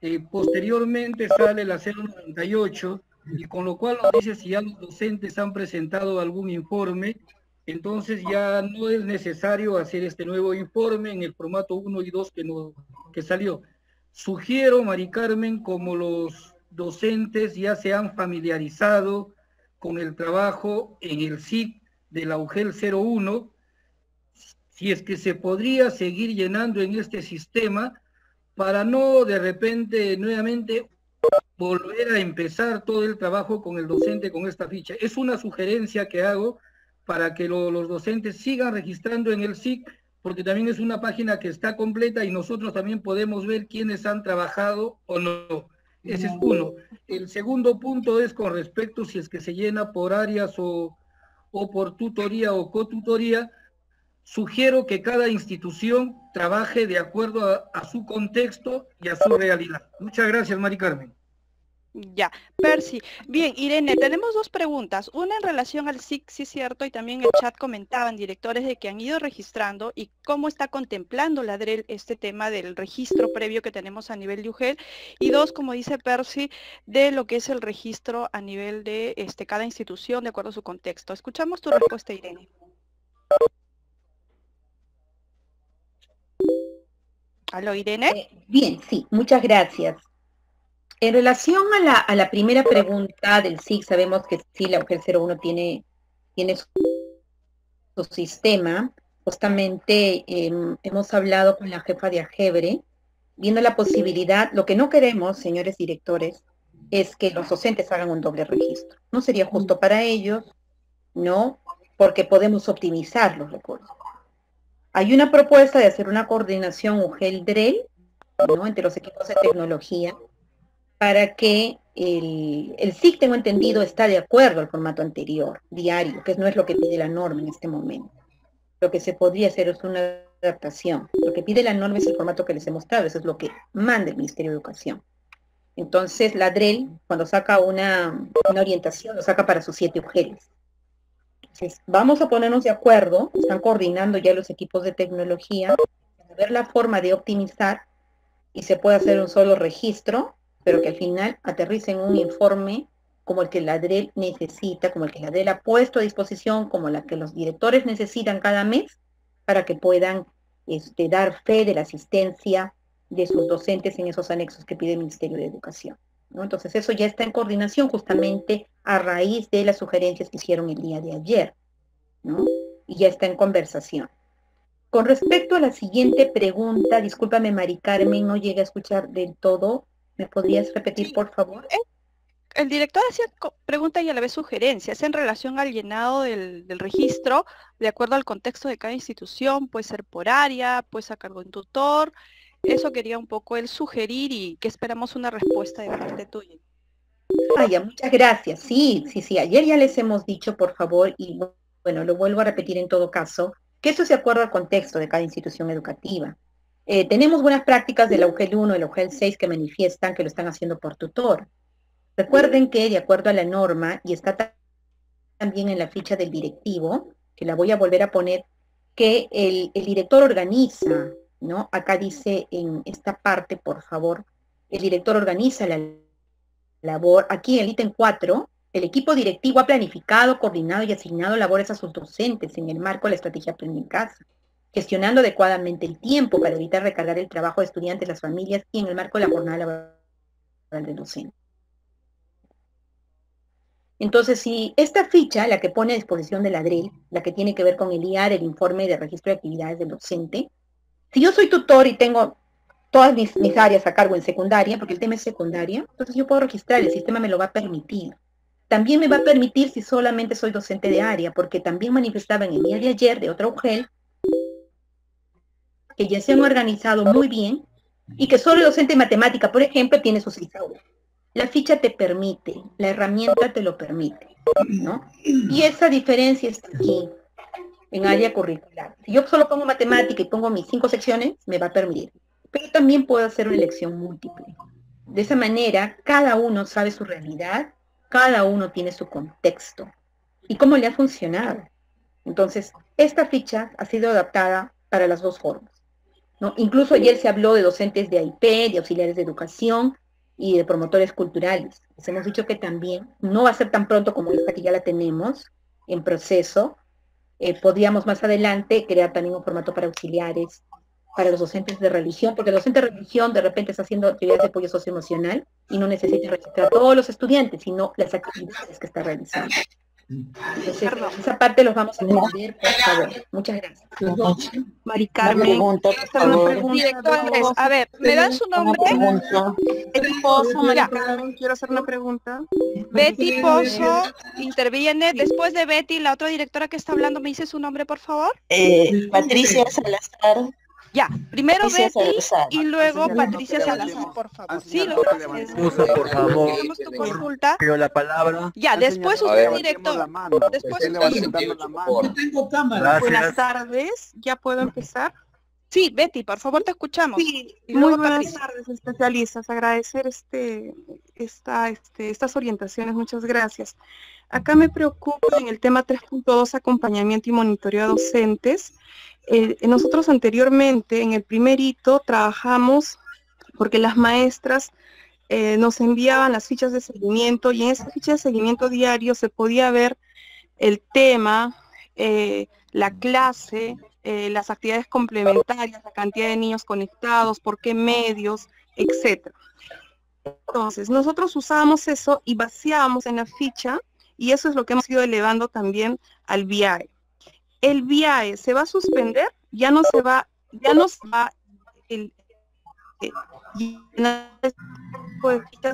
Eh, posteriormente sale la 098, y con lo cual nos dice si ya los docentes han presentado algún informe, entonces ya no es necesario hacer este nuevo informe en el formato 1 y 2 que, no, que salió. Sugiero, Mari Carmen, como los docentes ya se han familiarizado con el trabajo en el SIC de la UGEL 01, si es que se podría seguir llenando en este sistema para no de repente nuevamente volver a empezar todo el trabajo con el docente con esta ficha. Es una sugerencia que hago para que lo- los docentes sigan registrando en el SIC, porque también es una página que está completa y nosotros también podemos ver quiénes han trabajado o no. Ese es uno. El segundo punto es con respecto si es que se llena por áreas o, o por tutoría o cotutoría, sugiero que cada institución trabaje de acuerdo a, su contexto y a su realidad. Muchas gracias, Mari Carmen. Ya, Percy. Bien, Irene, tenemos dos preguntas. Una en relación al SIC, sí es cierto, y también en el chat comentaban directores de que han ido registrando y cómo está contemplando la DREL este tema del registro previo que tenemos a nivel de UGEL. Y dos, como dice Percy, de lo que es el registro a nivel de este, cada institución de acuerdo a su contexto. Escuchamos tu respuesta, Irene. ¿Aló, Irene? Bien, sí, muchas gracias. En relación a la, primera pregunta del SIC, sabemos que sí, la UGEL 01 tiene, su, sistema. Justamente em, hemos hablado con la jefa de AGEBRE, viendo la posibilidad, lo que no queremos, señores directores, es que los docentes hagan un doble registro. No sería justo para ellos, ¿no? Porque podemos optimizar los recursos. Hay una propuesta de hacer una coordinación UGEL-DREL, ¿no? Entre los equipos de tecnología, para que el, el SIC, tengo entendido, está de acuerdo al formato anterior, diario, que no es lo que pide la norma en este momento. Lo que se podría hacer es una adaptación. Lo que pide la norma es el formato que les he mostrado, eso es lo que manda el Ministerio de Educación. Entonces, la DREL, cuando saca una, una orientación, lo saca para sus siete UGELs. Entonces, vamos a ponernos de acuerdo, están coordinando ya los equipos de tecnología, a ver la forma de optimizar y se puede hacer un solo registro, pero que al final aterrice en un informe como el que la DREL necesita, como el que la DREL ha puesto a disposición, como la que los directores necesitan cada mes, para que puedan este, dar fe de la asistencia de sus docentes en esos anexos que pide el Ministerio de Educación. Entonces eso ya está en coordinación justamente a raíz de las sugerencias que hicieron el día de ayer, ¿no? Y ya está en conversación. Con respecto a la siguiente pregunta, discúlpame Mari Carmen, no llegué a escuchar del todo. ¿Me podrías repetir, por favor? El director hacía co- pregunta y a la vez sugerencias en relación al llenado del, del registro, de acuerdo al contexto de cada institución, puede ser por área, puede ser a cargo de un tutor. Eso quería un poco él sugerir y que esperamos una respuesta de parte tuya. Ah, ya, muchas gracias. Sí, sí, sí. Ayer ya les hemos dicho, por favor, y bueno, lo vuelvo a repetir en todo caso, que eso es de acuerdo al contexto de cada institución educativa. Eh, tenemos buenas prácticas de la UGEL 1 y la UGEL 6 que manifiestan que lo están haciendo por tutor. Recuerden que de acuerdo a la norma, y está ta- también en la ficha del directivo, que la voy a volver a poner, que el, el director organiza, ¿no? Acá dice en esta parte, por favor, el director organiza la labor, aquí en el ítem 4, El equipo directivo ha planificado, coordinado y asignado labores a sus docentes en el marco de la estrategia Aprende en Casa, gestionando adecuadamente el tiempo para evitar recargar el trabajo de estudiantes, las familias y en el marco de la jornada laboral del docente. Entonces, si esta ficha, la que pone a disposición de la DREL, la que tiene que ver con el IAR, el informe de registro de actividades del docente, si yo soy tutor y tengo todas mis, mis, áreas a cargo en secundaria, porque el tema es secundaria, entonces yo puedo registrar, el sistema me lo va a permitir. También me va a permitir si solamente soy docente de área, porque también manifestaba en el día de ayer de otra UGEL que ya se han organizado muy bien y que solo el docente de matemática, por ejemplo, tiene sus aulas. La ficha te permite, la herramienta te lo permite, ¿no? Y esa diferencia está aquí, en área curricular. Si yo solo pongo matemática y pongo mis cinco secciones, me va a permitir. Pero también puedo hacer una elección múltiple. De esa manera, cada uno sabe su realidad, cada uno tiene su contexto y cómo le ha funcionado. Entonces, esta ficha ha sido adaptada para las dos formas. ¿No? Incluso ayer se habló de docentes de AIP, de auxiliares de educación, y de promotores culturales. Les hemos dicho que también no va a ser tan pronto como esta que ya la tenemos en proceso. Eh, podríamos más adelante crear también un formato para auxiliares, para los docentes de religión, porque el docente de religión de repente está haciendo actividades de apoyo socioemocional y no necesita registrar a todos los estudiantes, sino las actividades que está realizando. Entonces, esa parte los vamos a entender, por favor. Muchas gracias. Mari Carmen, directores, a ver, ¿me dan su nombre? Betty Pozo, Mari Carmen, quiero hacer una pregunta. Betty Pozo interviene, después de Betty, la otra directora que está hablando, ¿me dice su nombre, por favor? Eh, Patricia Salazar. Ya, primero Betty y luego Patricia Salazar, por favor. Sí, lo Excusa, por favor. tu consulta. Pido la palabra. Ya, después usted director. Después Yo tengo cámara. Buenas tardes, ¿ya puedo empezar? Sí, Betty, por favor, te escuchamos. Sí, muy buenas tardes, especialistas. Agradecer este, esta, este, estas orientaciones, muchas gracias. Acá me preocupa en el tema 3.2, acompañamiento y monitoreo a docentes. Eh, nosotros anteriormente, en el primer hito, trabajamos porque las maestras eh, nos enviaban las fichas de seguimiento y en esa ficha de seguimiento diario se podía ver el tema, eh, la clase, las actividades complementarias, la cantidad de niños conectados, por qué medios, etc. Entonces, nosotros usábamos eso y vaciábamos en la ficha y eso es lo que hemos ido elevando también al VIAE el viaje se va a suspender, ya no se va, ya no se va el, eh,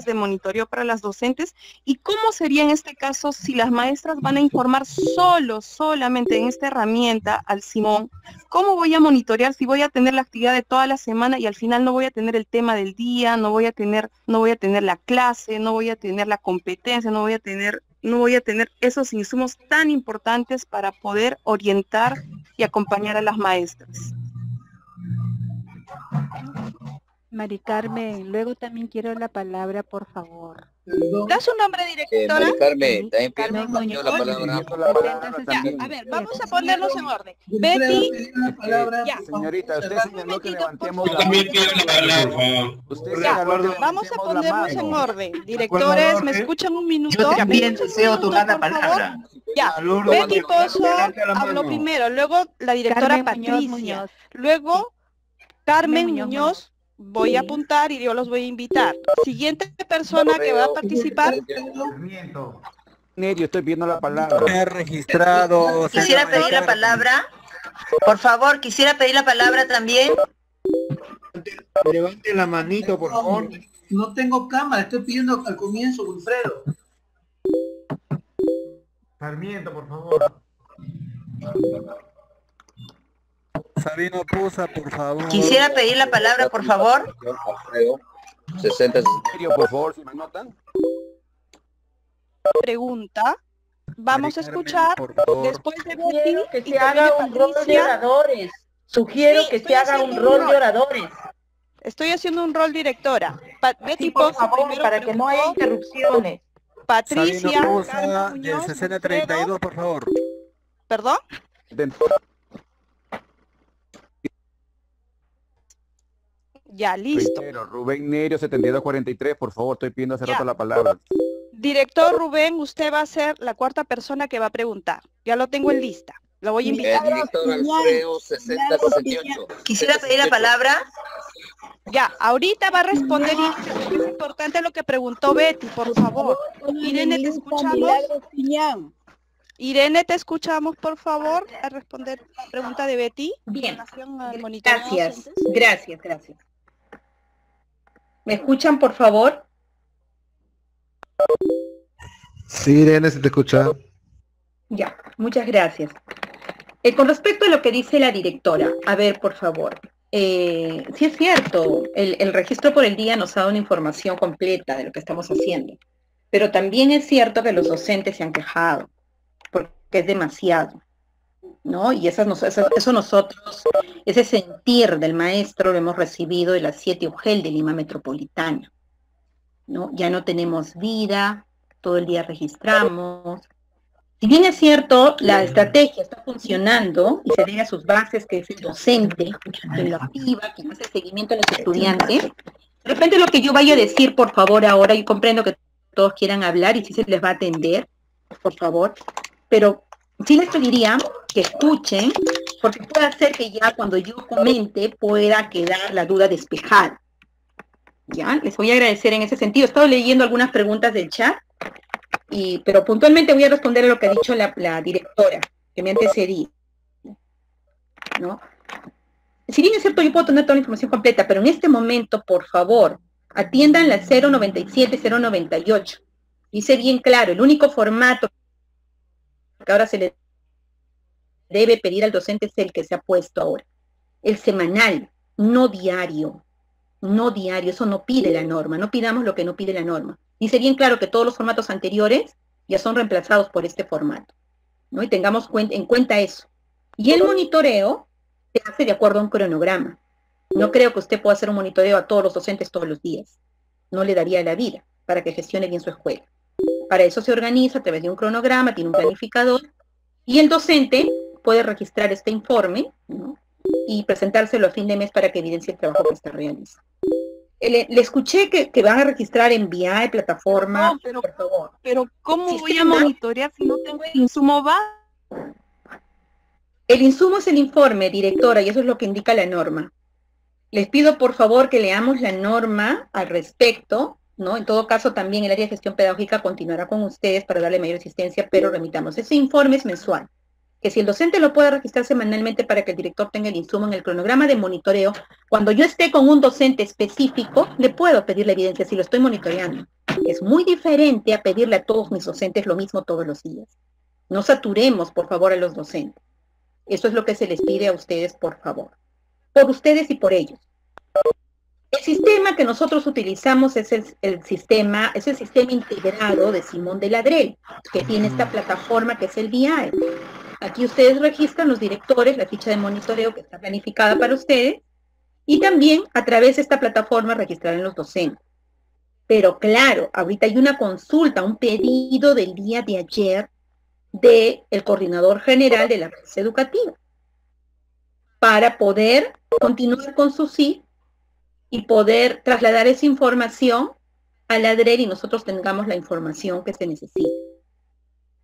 de monitoreo para las docentes y cómo sería en este caso si las maestras van a informar solo, solamente en esta herramienta al Simón, cómo voy a monitorear si voy a tener la actividad de toda la semana y al final no voy a tener el tema del día, no voy a tener, no voy a tener la clase, no voy a tener la competencia, no voy a tener no voy a tener esos insumos tan importantes para poder orientar y acompañar a las maestras. Mari Carmen, luego también quiero la palabra, por favor. ¿Da su nombre, directora? Eh, Mari Carmen, también pido la palabra. Ya, a ver, vamos a ponernos en orden. Betty, ya. Señorita, usted señaló que levantemos la También pido la palabra. Usted ya, vamos a ponernos en orden. Directores, ¿me escuchan un minuto? Yo también ¿Me escuchan un deseo tomar la por favor? palabra. Ya, Betty Pozo habló primero, luego la directora Carmen Muñoz, Patricia, Muñoz. luego Carmen Muñoz, Voy a apuntar y yo los voy a invitar. Siguiente persona que va a participar, Nerio, estoy pidiendo la palabra. He registrado. Quisiera pedir la palabra. Por favor, quisiera pedir la palabra también. Levante la manito, por favor. No tengo cámara, estoy pidiendo al comienzo, Wilfredo. Sarmiento, por favor. Sabino Pusa, por favor. Quisiera pedir la palabra, por favor. Alfredo, 60, Nerio, por favor, si me notan. pregunta. Vamos a escuchar después de Betty Sugiero que se haga un rol de oradores. Sugiero que se haga un rol de oradores. Estoy haciendo un rol directora. Pa- Betty por Pozo favor, primero para que no haya interrupciones. Patricia, Sabino Pusa, del Muñoz, 6032, por favor. perdón, ya listo. Reitero, Rubén Nerio, 7243, por favor, estoy pidiendo hace Ya. rato la palabra. Director Rubén, usted va a ser la cuarta persona que va a preguntar. Ya lo tengo en lista. Lo voy a El invitar. director Alfredo 6068. Quisiera pedir la palabra. Ya, ahorita va a responder y es importante lo que preguntó Betty, por favor. Irene, te escuchamos. Irene, te escuchamos, por favor, a responder la pregunta de Betty. Bien. Gracias, gracias, gracias. ¿Me escuchan, por favor? Sí, Irene, se te escucha. Ya, muchas gracias. Eh, con respecto a lo que dice la directora, a ver, por favor. Eh, sí es cierto, el, el registro por el día nos ha dado una información completa de lo que estamos haciendo, pero también es cierto que los docentes se han quejado, porque es demasiado, ¿no? Y eso, eso nosotros, ese sentir del maestro lo hemos recibido de las siete UGEL de Lima Metropolitana, ¿no? Ya no tenemos vida, todo el día registramos, si bien es cierto, la estrategia está funcionando y se debe a sus bases, que es el docente, que lo activa, que hace seguimiento a los estudiantes, de repente lo que yo vaya a decir, por favor, ahora, yo comprendo que todos quieran hablar y si se les va a atender, por favor, pero sí les pediría que escuchen, porque puede ser que ya cuando yo comente pueda quedar la duda despejada. ¿Ya? Les voy a agradecer en ese sentido. He estado leyendo algunas preguntas del chat y, pero puntualmente voy a responder a lo que ha dicho la, directora, que me antecedí. ¿no? Si bien es cierto, yo puedo tener toda la información completa, pero en este momento, por favor, atiendan la 097-098. Dice bien claro, el único formato que ahora se le debe pedir al docente es el que se ha puesto ahora. El semanal, no diario. No diario, eso no pide la norma, no pidamos lo que no pide la norma. Dice bien claro que todos los formatos anteriores ya son reemplazados por este formato. ¿no? Y tengamos en cuenta eso. Y el monitoreo se hace de acuerdo a un cronograma. No creo que usted pueda hacer un monitoreo a todos los docentes todos los días. No le daría la vida para que gestione bien su escuela. Para eso se organiza a través de un cronograma, tiene un planificador, y el docente puede registrar este informe ¿no? y presentárselo a fin de mes para que evidencie el trabajo que está realizando. Eh, Le, le escuché que, que van a registrar en VIAE, plataforma, No, pero, por favor. pero ¿cómo voy a monitorear si no tengo el insumo va? El insumo es el informe, directora, y eso es lo que indica la norma. Les pido por favor que leamos la norma al respecto, ¿no? En todo caso, también el área de gestión pedagógica continuará con ustedes para darle mayor asistencia, pero remitamos. Ese informe es mensual, que si el docente lo puede registrar semanalmente para que el director tenga el insumo en el cronograma de monitoreo, cuando yo esté con un docente específico, le puedo pedir la evidencia si lo estoy monitoreando. Es muy diferente a pedirle a todos mis docentes lo mismo todos los días. No saturemos, por favor, a los docentes. Eso es lo que se les pide a ustedes, por favor. Por ustedes y por ellos. El sistema que nosotros utilizamos es el, el sistema, es el sistema integrado de Simón de Ladrel, que tiene esta plataforma que es el VI. Aquí ustedes registran los directores, la ficha de monitoreo que está planificada para ustedes, y también a través de esta plataforma registrarán los docentes. Pero claro, ahorita hay una consulta, un pedido del día de ayer del coordinador general de la red educativa para poder continuar con su sí y poder trasladar esa información a la DRER y nosotros tengamos la información que se necesita.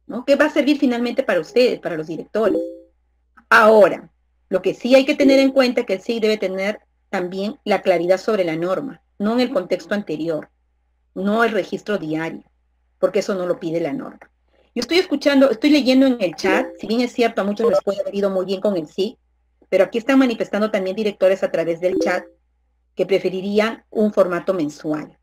¿no? Que va a servir finalmente para ustedes, para los directores. Ahora, lo que sí hay que tener en cuenta es que el sí debe tener también la claridad sobre la norma, no en el contexto anterior, no el registro diario, porque eso no lo pide la norma. Yo estoy escuchando, estoy leyendo en el chat, si bien es cierto, a muchos les puede haber ido muy bien con el sí, pero aquí están manifestando también directores a través del chat que preferirían un formato mensual,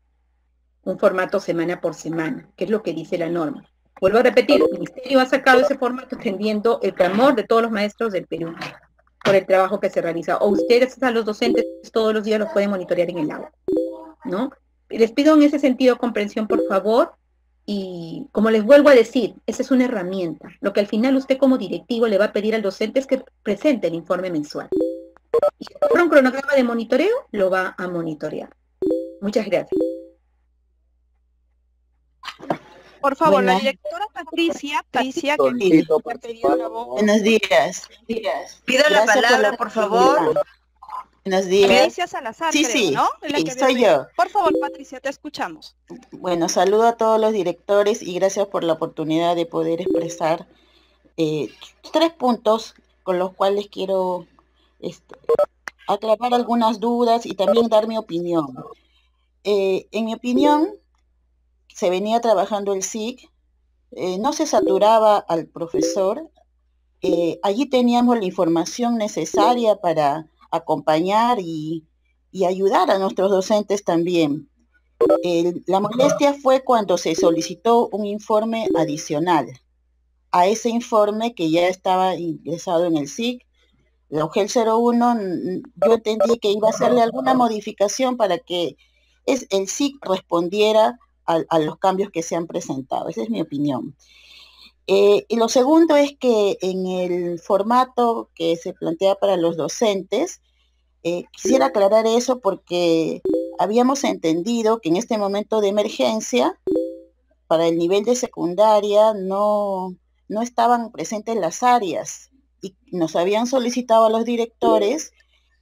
un formato semana por semana, que es lo que dice la norma. Vuelvo a repetir, el Ministerio ha sacado ese formato atendiendo el clamor de todos los maestros del Perú por el trabajo que se realiza. O ustedes a los docentes todos los días los pueden monitorear en el aula, ¿no? Les pido en ese sentido comprensión, por favor, y como les vuelvo a decir, esa es una herramienta. Lo que al final usted como directivo le va a pedir al docente es que presente el informe mensual. Y si compra un cronograma de monitoreo, lo va a monitorear. Muchas gracias. Por favor, la directora Patricia, Patricia, que Solito, que ha pedido la voz. Buenos días. Pido la palabra, la por favor. Buenos días. Patricia Salazar, Sí, creo, sí, ¿no? Es la sí, que soy yo. Por favor, Patricia, te escuchamos. Bueno, saludo a todos los directores y gracias por la oportunidad de poder expresar eh, tres puntos con los cuales quiero este, aclarar algunas dudas y también dar mi opinión. Eh, en mi opinión, se venía trabajando el SIC, eh, no se saturaba al profesor, eh, allí teníamos la información necesaria para acompañar y, y ayudar a nuestros docentes también. La molestia fue cuando se solicitó un informe adicional a ese informe que ya estaba ingresado en el SIC. La UGEL 01, mm, yo entendí que iba a hacerle alguna modificación para que es, el SIC respondiera a, a los cambios que se han presentado. Esa es mi opinión. Eh, y lo segundo es que en el formato que se plantea para los docentes, eh, quisiera aclarar eso porque habíamos entendido que en este momento de emergencia, para el nivel de secundaria, no, no estaban presentes las áreas y nos habían solicitado a los directores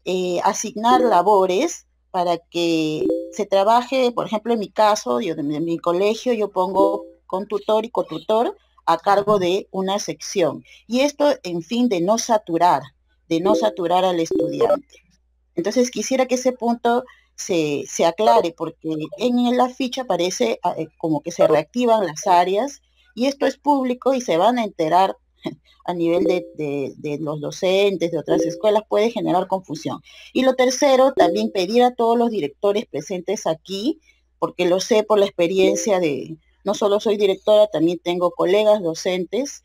eh, asignar labores para que se trabaje, por ejemplo, en mi caso, yo de mi colegio, yo pongo con tutor y cotutor a cargo de una sección. Y esto en fin de no saturar, de no saturar al estudiante. Entonces quisiera que ese punto se, se aclare porque en la ficha parece ah, eh, como que se reactivan las áreas y esto es público y se van a enterar a nivel de, de- los docentes de otras escuelas, puede generar confusión. Y lo tercero, también pedir a todos los directores presentes aquí, porque lo sé por la experiencia de, no solo soy directora, también tengo colegas docentes,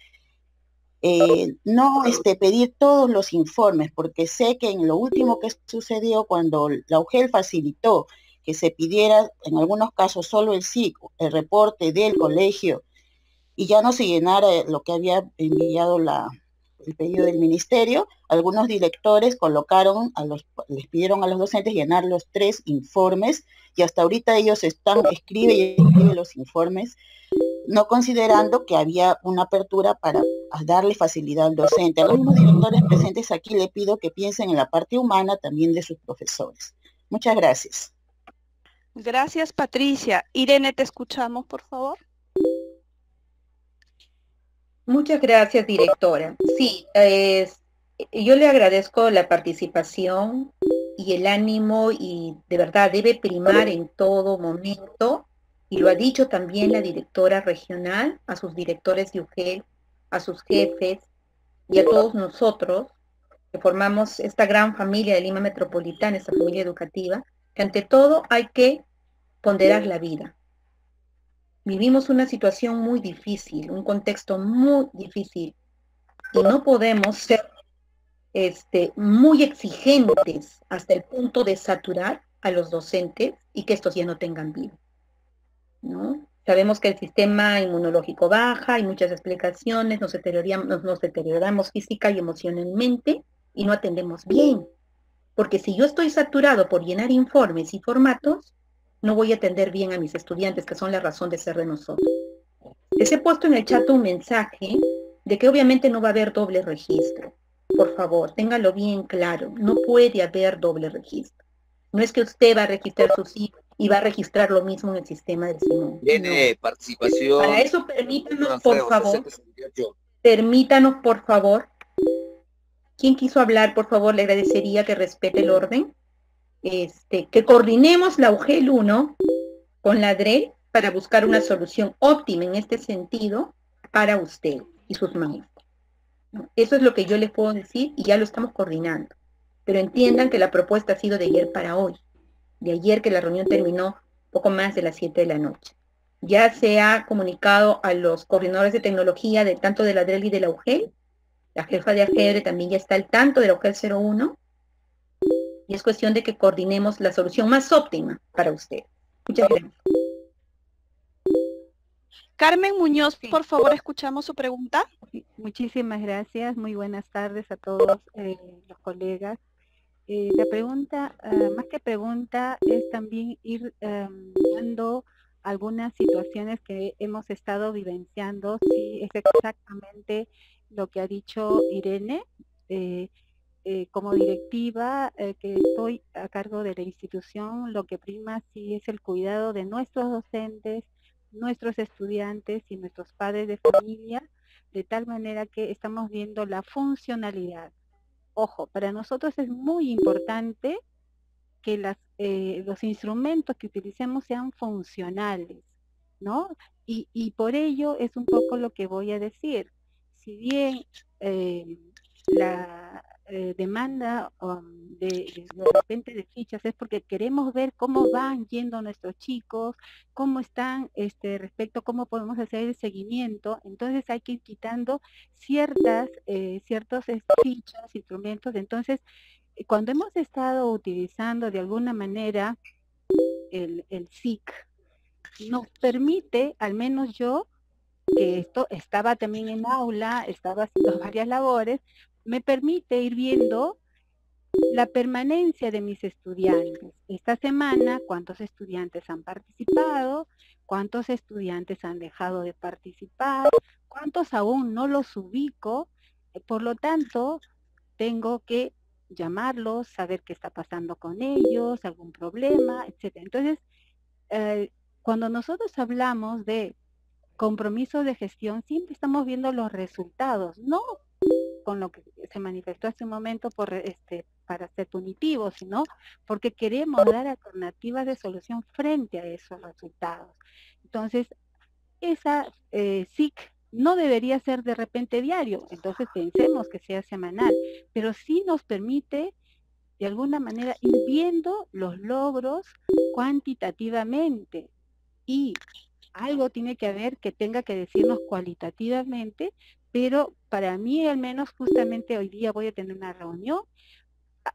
eh, no este, pedir todos los informes, porque sé que en lo último que sucedió cuando la UGEL facilitó que se pidiera, en algunos casos, solo el SIC, el reporte del colegio, y ya no se llenara lo que había enviado la, el pedido del ministerio, algunos directores colocaron, a los, les pidieron a los docentes llenar los tres informes, y hasta ahorita ellos están, escribe y escribe los informes, no considerando que había una apertura para darle facilidad al docente. A los mismos directores presentes aquí le pido que piensen en la parte humana también de sus profesores. Muchas gracias. Gracias, Patricia. Irene, te escuchamos, por favor. Muchas gracias, directora. Sí, yo le agradezco la participación y el ánimo y de verdad debe primar en todo momento y lo ha dicho también la directora regional, a sus directores de UGEL, a sus jefes y a todos nosotros que formamos esta gran familia de Lima Metropolitana, esta familia educativa, que ante todo hay que ponderar la vida. Vivimos una situación muy difícil, un contexto muy difícil y no podemos ser este, muy exigentes hasta el punto de saturar a los docentes y que estos ya no tengan vida. ¿no? Sabemos que el sistema inmunológico baja, hay muchas explicaciones, nos deterioramos, nos, deterioramos física y emocionalmente y no atendemos bien. Porque si yo estoy saturado por llenar informes y formatos, no voy a atender bien a mis estudiantes, que son la razón de ser de nosotros. Les he puesto en el chat un mensaje de que obviamente no va a haber doble registro. Por favor, téngalo bien claro, no puede haber doble registro. No es que usted va a registrar sus hijos y va a registrar lo mismo en el sistema del Simón. Tiene participación. Para eso permítanos, por favor, 6078. permítanos, por favor. ¿Quién quiso hablar, por favor? Le agradecería que respete el orden. Este, que coordinemos la UGEL 1 con la DRE para buscar una solución óptima en este sentido para usted y sus maestros. Eso es lo que yo les puedo decir y ya lo estamos coordinando. Pero entiendan que la propuesta ha sido de ayer para hoy. De ayer que la reunión terminó poco más de las 7 de la noche. Ya se ha comunicado a los coordinadores de tecnología de tanto de la DREL y de la UGEL. La jefa de AGER también ya está al tanto de la UGEL 01. Y es cuestión de que coordinemos la solución más óptima para usted. Muchas gracias. Carmen Muñoz, por favor, escuchamos su pregunta. Muchísimas gracias, muy buenas tardes a todos eh, los colegas. Eh, la pregunta, ah, más que pregunta, es también ir em, dando algunas situaciones que hemos estado vivenciando, si es exactamente lo que ha dicho Irene. Eh, eh, como directiva eh, que estoy a cargo de la institución, lo que prima sí es el cuidado de nuestros docentes, nuestros estudiantes y nuestros padres de familia, de tal manera que estamos viendo la funcionalidad. Ojo, para nosotros es muy importante que las, eh, los instrumentos que utilicemos sean funcionales, ¿no? Y, y, por ello es un poco lo que voy a decir. Si bien la, eh, demanda um, de, de, repente de fichas es porque queremos ver cómo van yendo nuestros chicos, cómo están este, respecto cómo podemos hacer el seguimiento. Entonces hay que ir quitando ciertas, eh, ciertos fichas, instrumentos. Entonces, eh, cuando hemos estado utilizando de alguna manera el, el SIC, nos permite, al menos yo, que esto estaba también en aula, estaba haciendo varias labores, me permite ir viendo la permanencia de mis estudiantes. Esta semana, cuántos estudiantes han participado, cuántos estudiantes han dejado de participar, cuántos aún no los ubico, eh, por lo tanto, tengo que llamarlos, saber qué está pasando con ellos, algún problema, etc. Entonces, eh, cuando nosotros hablamos de compromiso de gestión, siempre estamos viendo los resultados, no con lo que se manifestó hace un momento por este para ser punitivos, sino porque queremos dar alternativas de solución frente a esos resultados. Entonces, esa eh, SIC no debería ser de repente diario, entonces pensemos que sea semanal, pero sí nos permite de alguna manera ir viendo los logros cuantitativamente y algo tiene que haber que tenga que decirnos cualitativamente pero para mí al menos justamente hoy día voy a tener una reunión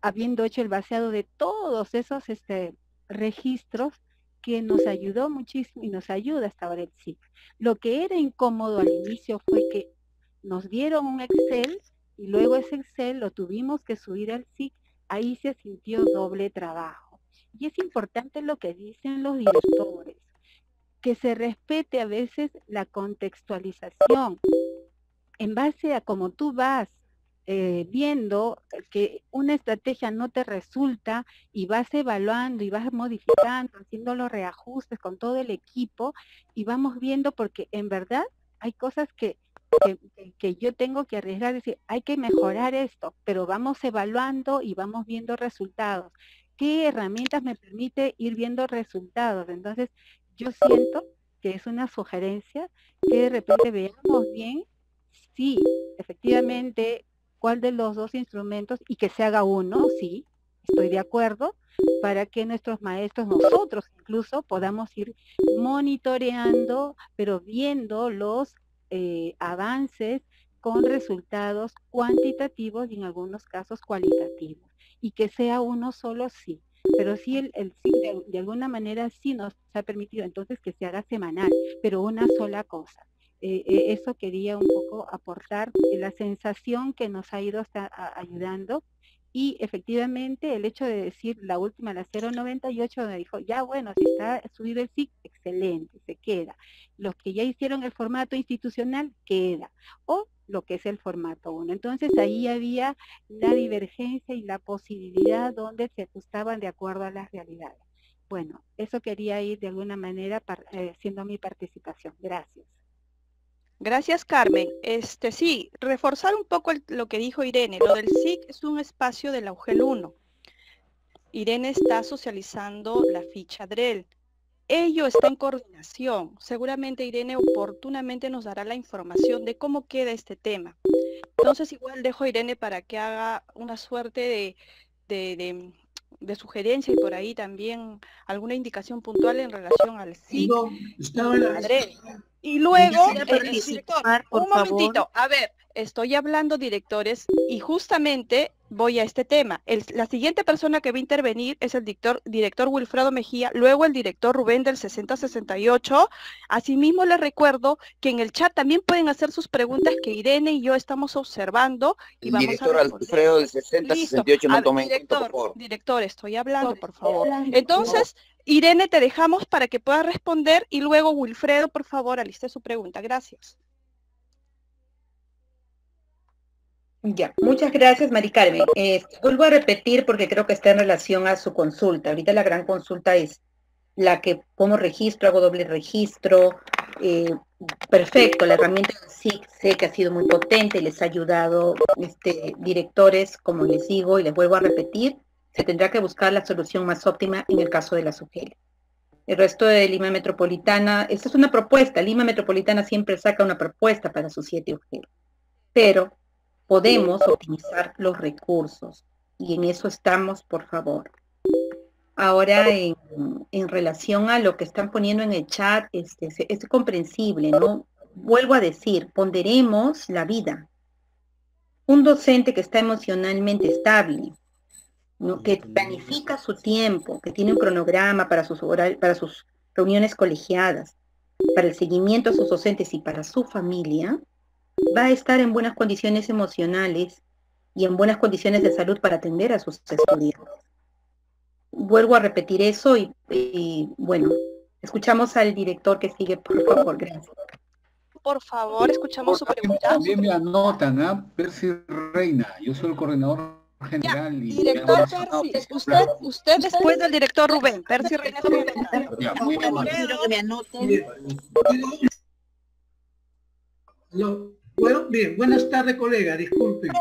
habiendo hecho el vaciado de todos esos este, registros que nos ayudó muchísimo y nos ayuda hasta ahora el SIC. Lo que era incómodo al inicio fue que nos dieron un Excel y luego ese Excel lo tuvimos que subir al SIC, ahí se sintió doble trabajo. Y es importante lo que dicen los directores, que se respete a veces la contextualización, en base a cómo tú vas eh, viendo que una estrategia no te resulta y vas evaluando y vas modificando, haciendo los reajustes con todo el equipo y vamos viendo porque en verdad hay cosas que, que, yo tengo que arriesgar, decir, hay que mejorar esto, pero vamos evaluando y vamos viendo resultados. ¿Qué herramientas me permite ir viendo resultados? Entonces, yo siento que es una sugerencia que de repente veamos bien sí, efectivamente, cuál de los dos instrumentos y que se haga uno, sí, estoy de acuerdo, para que nuestros maestros, nosotros incluso, podamos ir monitoreando, pero viendo los eh, avances con resultados cuantitativos y en algunos casos cualitativos. Y que sea uno solo, sí. Pero sí, el, sí, de alguna manera sí nos ha permitido entonces que se haga semanal, pero una sola cosa. Eh, eh, eso quería un poco aportar, eh, la sensación que nos ha ido ayudando y efectivamente el hecho de decir la última, la 098, donde dijo, ya bueno, si está subido el SIC, excelente, se queda. Los que ya hicieron el formato institucional, queda. O lo que es el formato 1. Entonces ahí había la divergencia y la posibilidad donde se ajustaban de acuerdo a las realidades. Bueno, eso quería ir de alguna manera siendo mi participación. Gracias. Gracias, Carmen. Este sí, reforzar un poco lo que dijo Irene. Lo del SIC es un espacio del UGEL 1. Irene está socializando la ficha DREL. Ello está en coordinación. Seguramente Irene oportunamente nos dará la información de cómo queda este tema. Entonces igual dejo a Irene para que haga una suerte de, de, de, sugerencia y por ahí también alguna indicación puntual en relación al SIC. Y luego, el director, un momentito, a ver, estoy hablando directores y justamente voy a este tema. la siguiente persona que va a intervenir es el director, director Wilfredo Mejía, luego el director Rubén del 6068. Asimismo les recuerdo que en el chat también pueden hacer sus preguntas que Irene y yo estamos observando y el vamos director a Alfredo del 6068 no tome director, director, estoy hablando, por favor. Entonces, Irene, te dejamos para que puedas responder y luego Wilfredo, por favor, aliste su pregunta. Gracias. Ya, muchas gracias, Mari Carmen. Eh, vuelvo a repetir porque creo que está en relación a su consulta. Ahorita la gran consulta es la que pongo registro, hago doble registro. eh, perfecto, la herramienta sí sé que ha sido muy potente, les ha ayudado este, directores, como les digo, y les vuelvo a repetir, se tendrá que buscar la solución más óptima en el caso de la UGEL. El resto de Lima Metropolitana, esta es una propuesta, Lima Metropolitana siempre saca una propuesta para sus siete UGEL, pero podemos optimizar los recursos y en eso estamos, por favor. Ahora, en, relación a lo que están poniendo en el chat, este, es, es comprensible, ¿no? Vuelvo a decir, ponderemos la vida. Un docente que está emocionalmente estable, ¿no? que planifica su tiempo, que tiene un cronograma para sus, horar- para sus reuniones colegiadas, para el seguimiento a sus docentes y para su familia, va a estar en buenas condiciones emocionales y en buenas condiciones de salud para atender a sus estudiantes. Vuelvo a repetir eso y, y, bueno, escuchamos al director que sigue, por favor, gracias. Por favor, escuchamos su pregunta. También me anotan, ¿ah? Percy Reina, yo soy el coordinador general. y Director Percy, usted, usted después del director Rubén. Percy Reina. Ya, muy amable. Lo- bueno, bien, buenas tardes, colega, disculpen.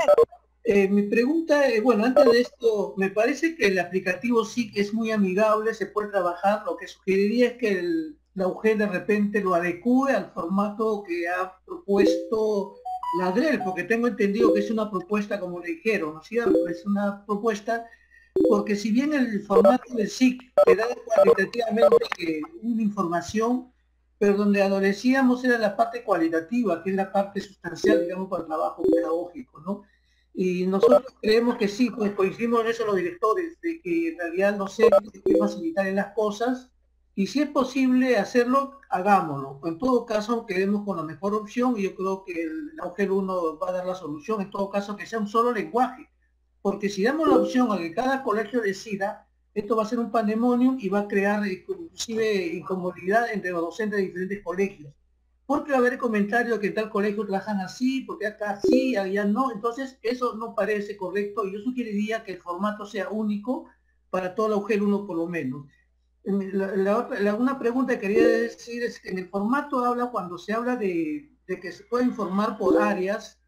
Eh, mi pregunta, eh, bueno, antes de esto, me parece que el aplicativo sí que es muy amigable, se puede trabajar. Lo que sugeriría es que el- la UG de repente lo adecue al formato que ha propuesto la DREL, porque tengo entendido que es una propuesta, como le dijeron, ¿no es cierto? Es una propuesta, porque si bien el formato del SIC te da cualitativamente eh, una información, pero donde adolecíamos era la parte cualitativa, que es la parte sustancial, digamos, para el trabajo pedagógico, ¿no? Y nosotros creemos que sí, pues coincidimos en eso los directores, de que en realidad no sé hay que facilitar en las cosas, y si es posible hacerlo, hagámoslo. En todo caso, quedemos con la mejor opción, y yo creo que el Auger 1 va a dar la solución, en todo caso, que sea un solo lenguaje. Porque si damos la opción a que cada colegio decida, esto va a ser un pandemonium y va a crear inclusive incomodidad entre los docentes de diferentes colegios. Porque va a haber comentarios que en tal colegio trabajan así, porque acá sí, allá no. Entonces, eso no parece correcto y yo sugeriría que el formato sea único para todo la UGEL 1 por lo menos. La, otra, una pregunta que quería decir es que en el formato habla, cuando se habla de, de que se puede informar por áreas,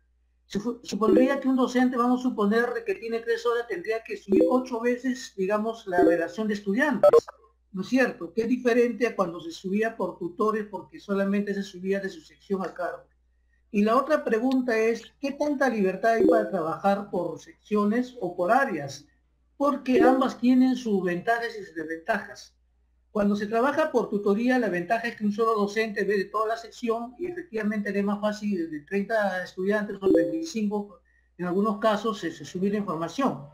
Supo- Supondría que un docente, vamos a suponer que tiene tres horas, tendría que subir ocho veces, digamos, la relación de estudiantes, ¿no es cierto? Que es diferente a cuando se subía por tutores porque solamente se subía de su sección a cargo. Y la otra pregunta es, ¿qué tanta libertad hay para trabajar por secciones o por áreas? Porque ambas tienen sus ventajas y sus desventajas. Cuando se trabaja por tutoría, la ventaja es que un solo docente ve de toda la sección y efectivamente es más fácil de 30 estudiantes o 35, en algunos casos se, subir la información.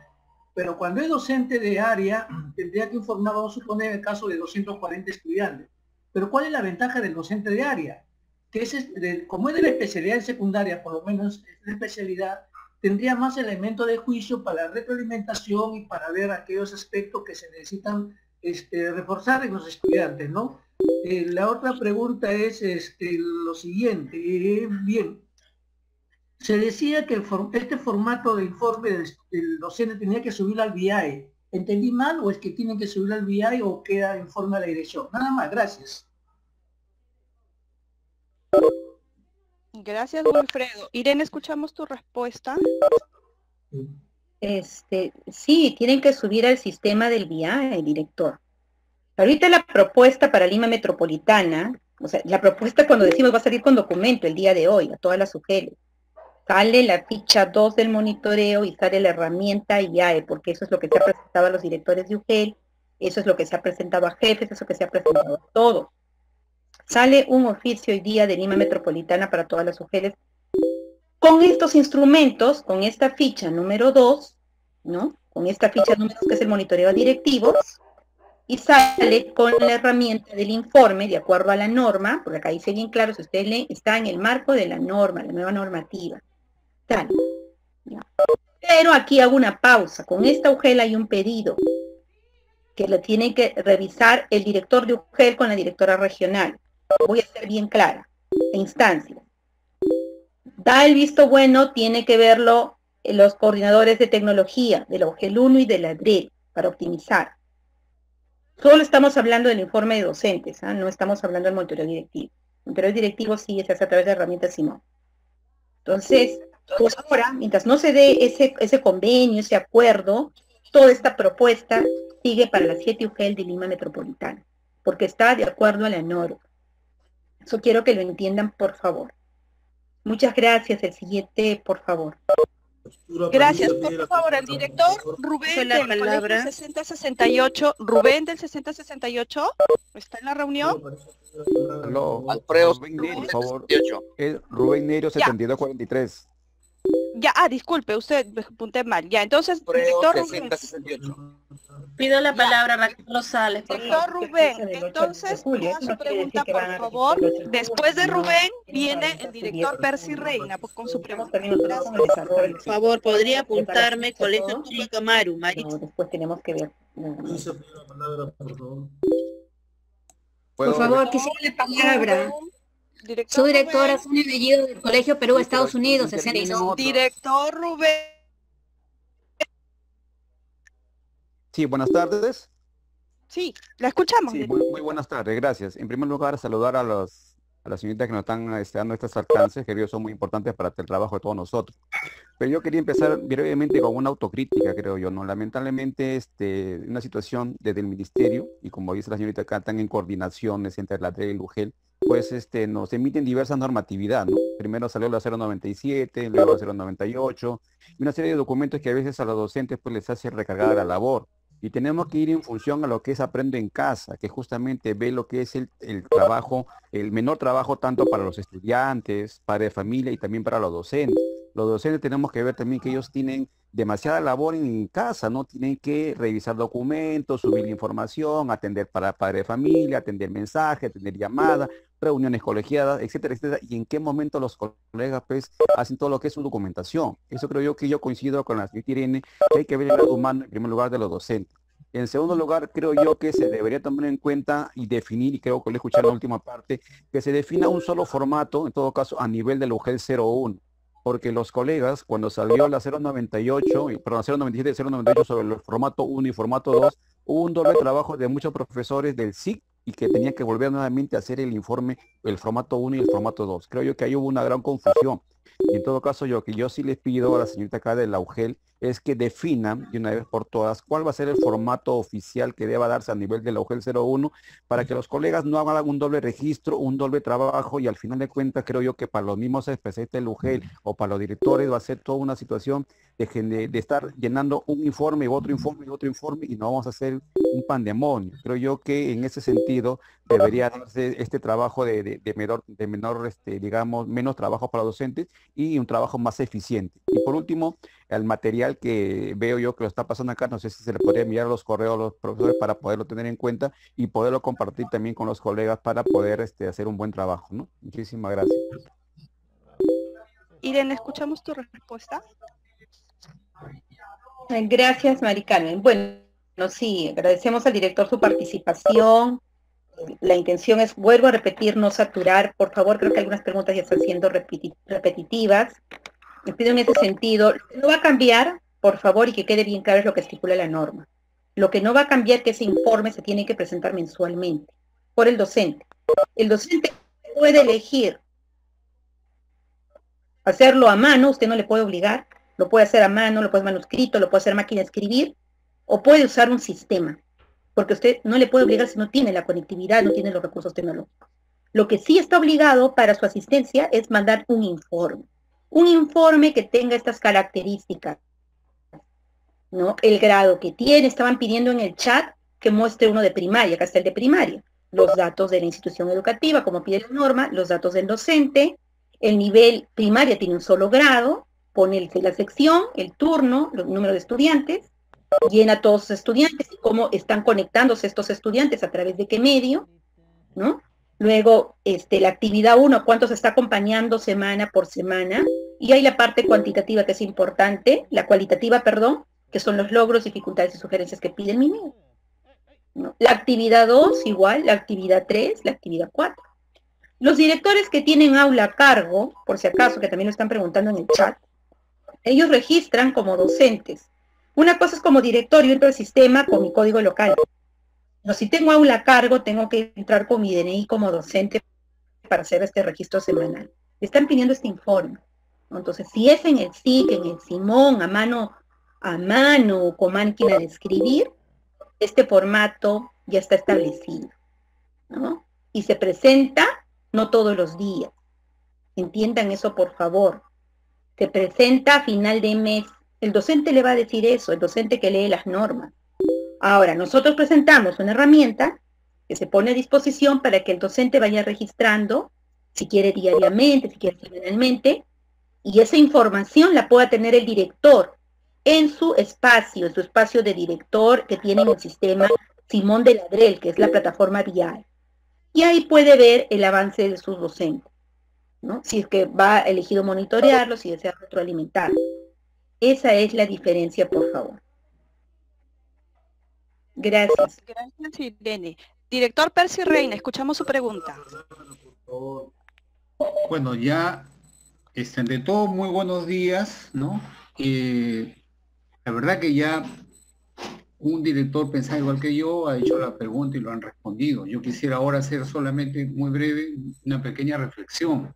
Pero cuando es docente de área, tendría que informar, vamos a suponer el caso de 240 estudiantes. Pero ¿cuál es la ventaja del docente de área? Que es, como es de la especialidad en secundaria, por lo menos es de especialidad, tendría más elementos de juicio para la retroalimentación y para ver aquellos aspectos que se necesitan este, reforzar en los estudiantes, ¿no? Eh, la otra pregunta es este, lo siguiente. eh, bien, se decía que for- este formato de informe del, del docente tenía que subirlo al BI. ¿Entendí mal o es que tienen que subirlo al BI o queda en forma de la dirección? Nada más, gracias. Gracias, Wilfredo. Irene, escuchamos tu respuesta. Este, sí, tienen que subir al sistema del VIA, el director. Ahorita la propuesta para Lima Metropolitana, o sea, la propuesta cuando decimos va a salir con documento el día de hoy, a todas las UGEL. Sale la ficha 2 del monitoreo y sale la herramienta IAE, porque eso es lo que se ha presentado a los directores de UGEL, eso es lo que se ha presentado a jefes, eso que se ha presentado a todos. Sale un oficio hoy día de Lima Metropolitana para todas las UGELs con estos instrumentos, con esta ficha número 2, ¿no? Con esta ficha número 2 que es el monitoreo a directivos, y sale con la herramienta del informe de acuerdo a la norma, porque acá dice bien claro, si leen, está en el marco de la norma, la nueva normativa. Pero aquí hago una pausa. Con esta UGEL hay un pedido que lo tiene que revisar el director de UGEL con la directora regional. Voy a ser bien clara. Instancia da el visto bueno, tiene que verlo los coordinadores de tecnología de la UGEL 1 y de la DRE para optimizar. Solo estamos hablando del informe de docentes, ¿ah? no estamos hablando del monitoreo directivo. El monitoreo directivo sí se hace a través de herramientas Simón. Entonces, pues ahora, mientras no se dé ese, ese convenio, ese acuerdo, toda esta propuesta sigue para la 7 UGEL de Lima Metropolitana, porque está de acuerdo a la norma. Eso quiero que lo entiendan, por favor. Muchas gracias. El siguiente, por favor. Gracias, por favor, el director Rubén la del palabra. colegio 6068, Rubén del 6068, ¿está en la reunión? Aló, Alfredo, Rubén Nerio, por favor. El Rubén Nerio 7243. Ya, ah, disculpe, usted me apunté mal. Ya, entonces, director Rubén. Pido la palabra Raquel Rosales, por Director favor. Rubén, entonces, su pregunta, por favor. Después de Rubén viene el director Percy Reina pues, con su pregunta. Por favor, podría apuntarme Colegio Chico Maru, Maritza. Después tenemos que ver. Por favor, quisiera la palabra. Soy directora Sonia Bellido del Colegio Perú, Estados Unidos, 60 Director Rubén. Sí, buenas tardes. Sí, la escuchamos. Sí, muy, muy buenas tardes, gracias. En primer lugar, saludar a los a las señoritas que nos están este, dando estos alcances, que creo son muy importantes para el trabajo de todos nosotros. Pero yo quería empezar brevemente con una autocrítica, creo yo, ¿no? Lamentablemente, este, una situación desde el ministerio, y como dice la señorita acá, están en coordinaciones entre la DRE y el UGEL, pues este, nos emiten diversas normatividad, ¿no? Primero salió la 097, luego la 098, y una serie de documentos que a veces a los docentes pues les hace recargar la labor. Y tenemos que ir en función a lo que es aprendo en casa, que justamente ve lo que es el, el trabajo, el menor trabajo tanto para los estudiantes, para de familia y también para los docentes. Los docentes tenemos que ver también que ellos tienen demasiada labor en casa, ¿no? Tienen que revisar documentos, subir información, atender para padre de familia, atender mensajes, atender llamadas, reuniones colegiadas, etcétera, etcétera. Y en qué momento los colegas pues hacen todo lo que es su documentación. Eso creo yo que yo coincido con la señorita Irene, que hay que ver el lado humano en primer lugar de los docentes. En segundo lugar, creo yo que se debería tomar en cuenta y definir, y creo que le escuché la última parte, que se defina un solo formato, en todo caso, a nivel del UGEL 01 porque los colegas, cuando salió la 098, y- perdón, 097 y 098 sobre el formato 1 y formato 2, hubo un doble trabajo de muchos profesores del SIC y que tenían que volver nuevamente a hacer el informe, el formato 1 y el formato 2. Creo yo que ahí hubo una gran confusión. En todo caso, yo que yo sí les pido a la señorita acá de la UGEL es que definan de una vez por todas cuál va a ser el formato oficial que deba darse a nivel de la UGEL 01 para que los colegas no hagan un doble registro, un doble trabajo y al final de cuentas creo yo que para los mismos especialistas del UGEL o para los directores va a ser toda una situación de, de estar llenando un informe y otro informe y otro informe y no vamos a hacer un pandemonio. Creo yo que en ese sentido debería darse este trabajo de, de- de menor, de menor este, digamos, menos trabajo para los docentes y un trabajo más eficiente. Y por último, el material que veo yo que lo está pasando acá, no sé si se le podría enviar a los correos a los profesores para poderlo tener en cuenta y poderlo compartir también con los colegas para poder este, hacer un buen trabajo, ¿no? Muchísimas gracias. Irene, ¿escuchamos tu respuesta? Gracias, Mari Carmen. Bueno, sí, agradecemos al director su participación. La intención es, vuelvo a repetir, no saturar. Por favor, creo que algunas preguntas ya están siendo repeti- repetitivas. Pido en ese sentido, lo que no va a cambiar, por favor, y que quede bien claro es lo que estipula la norma. Lo que no va a cambiar que ese informe se tiene que presentar mensualmente por el docente. El docente puede elegir hacerlo a mano, usted no le puede obligar, lo puede hacer a mano, lo puede hacer manuscrito, lo puede hacer máquina de escribir, o puede usar un sistema, porque usted no le puede obligar si no tiene la conectividad, no tiene los recursos tecnológicos. Lo que sí está obligado para su asistencia es mandar un informe, un informe que tenga estas características, ¿no? El grado que tiene, estaban pidiendo en el chat que muestre uno de primaria, acá está el de primaria, los datos de la institución educativa, como pide la norma, los datos del docente, el nivel primaria tiene un solo grado, pone la sección, el turno, el número de estudiantes, llena todos los estudiantes y cómo están conectándose estos estudiantes, a través de qué medio, ¿no? Luego, este, la actividad 1, cuánto se está acompañando semana por semana, y hay la parte cuantitativa que es importante, la cualitativa, perdón, que son los logros, dificultades y sugerencias que pide el MINED. ¿no? La actividad 2 igual, la actividad 3, la actividad 4. Los directores que tienen aula a cargo, por si acaso, que también lo están preguntando en el chat, Ellos registran como docentes. Una cosa es como directorio, entro al sistema con mi código local. No, si tengo aula a cargo, tengo que entrar con mi DNI como docente para hacer este registro semanal. están pidiendo este informe. Entonces, si es en el SIC, en el Simón, a mano, a mano o con máquina de escribir, este formato ya está establecido. ¿no? Y se presenta no todos los días. Entiendan eso, por favor. Se presenta a final de mes. El docente le va a decir eso, el docente que lee las normas. Ahora, nosotros presentamos una herramienta que se pone a disposición para que el docente vaya registrando, si quiere diariamente, si quiere semanalmente, y esa información la pueda tener el director en su espacio, en su espacio de director que tiene en el sistema Simón de Ladrel, que es la plataforma VI. Y ahí puede ver el avance de sus docentes, ¿no? Si es que va elegido monitorearlo, si desea retroalimentarlo. Esa es la diferencia, por favor. Gracias. Gracias, Irene. Director Percy Reina, escuchamos su pregunta. Bueno, ya, este, ante todo, muy buenos días, ¿no? Eh, la verdad que ya un director pensaba igual que yo, ha hecho la pregunta y lo han respondido. Yo quisiera ahora hacer solamente, muy breve, una pequeña reflexión.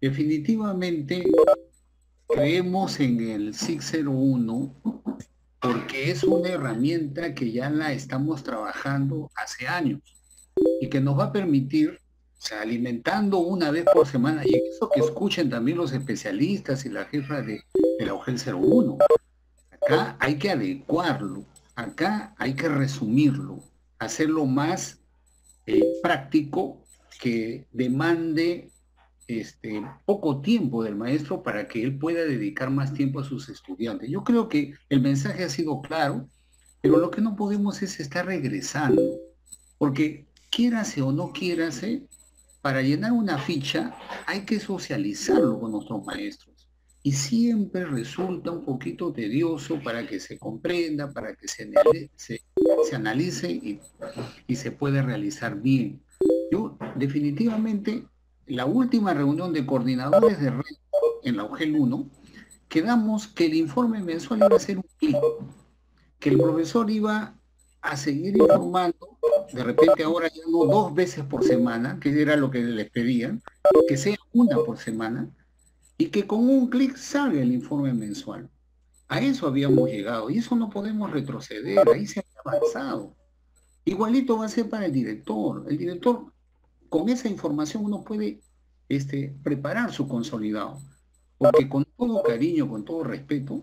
Definitivamente creemos en el 601 porque es una herramienta que ya la estamos trabajando hace años y que nos va a permitir, o sea, alimentando una vez por semana, y eso que escuchen también los especialistas y la jefa de, la UGEL 01. Acá hay que adecuarlo, acá hay que resumirlo, hacerlo más eh, práctico que demande este, poco tiempo del maestro para que él pueda dedicar más tiempo a sus estudiantes. Yo creo que el mensaje ha sido claro, pero lo que no podemos es estar regresando, porque quiérase o no quiérase, para llenar una ficha hay que socializarlo con nuestros maestros. Y siempre resulta un poquito tedioso para que se comprenda, para que se, analice y, y se pueda realizar bien. Yo definitivamente la última reunión de coordinadores de red en la UGEL 1, quedamos que el informe mensual iba a ser un clic, que el profesor iba a seguir informando, de repente ahora ya no dos veces por semana, que era lo que les pedían, que sea una por semana, y que con un clic salga el informe mensual. A eso habíamos llegado, y eso no podemos retroceder, ahí se ha avanzado. Igualito va a ser para el director. El director con esa información uno puede este, preparar su consolidado. Porque con todo cariño, con todo respeto,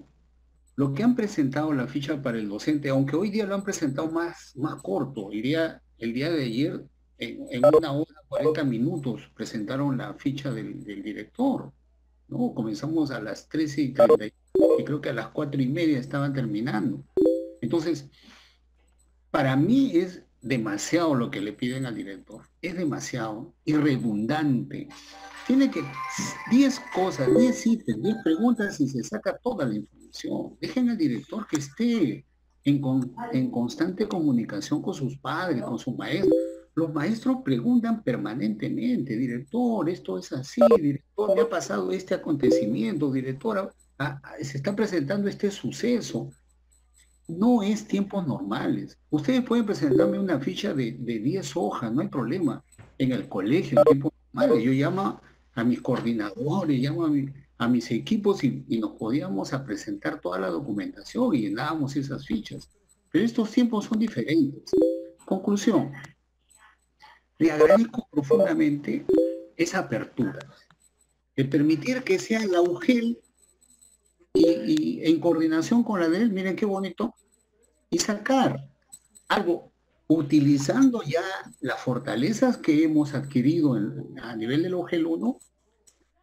lo que han presentado la ficha para el docente, aunque hoy día lo han presentado más, más corto, iría el día de ayer, en, una hora, 40 minutos, presentaron la ficha del, director. ¿no? Comenzamos a las 13 y 30 y creo que a las 4 y media estaban terminando. Entonces, para mí es demasiado lo que le piden al director. Es demasiado y redundante. Tiene que 10 cosas, 10 ítems, 10 preguntas y se saca toda la información. Dejen al director que esté en, en constante comunicación con sus padres, con sus maestros. Los maestros preguntan permanentemente, director, esto es así, director, me ha pasado este acontecimiento, directora, ah, ah, se está presentando este suceso no es tiempos normales. Ustedes pueden presentarme una ficha de, 10 hojas, no hay problema. En el colegio, en tiempos normales, yo llamo a mis coordinadores, llamo a, mis equipos y, nos podíamos a presentar toda la documentación y llenábamos esas fichas. Pero estos tiempos son diferentes. Conclusión. Le agradezco profundamente esa apertura. De permitir que sea la UGEL y, en coordinación con la de él, miren qué bonito, y sacar algo utilizando ya las fortalezas que hemos adquirido a nivel del OGEL 1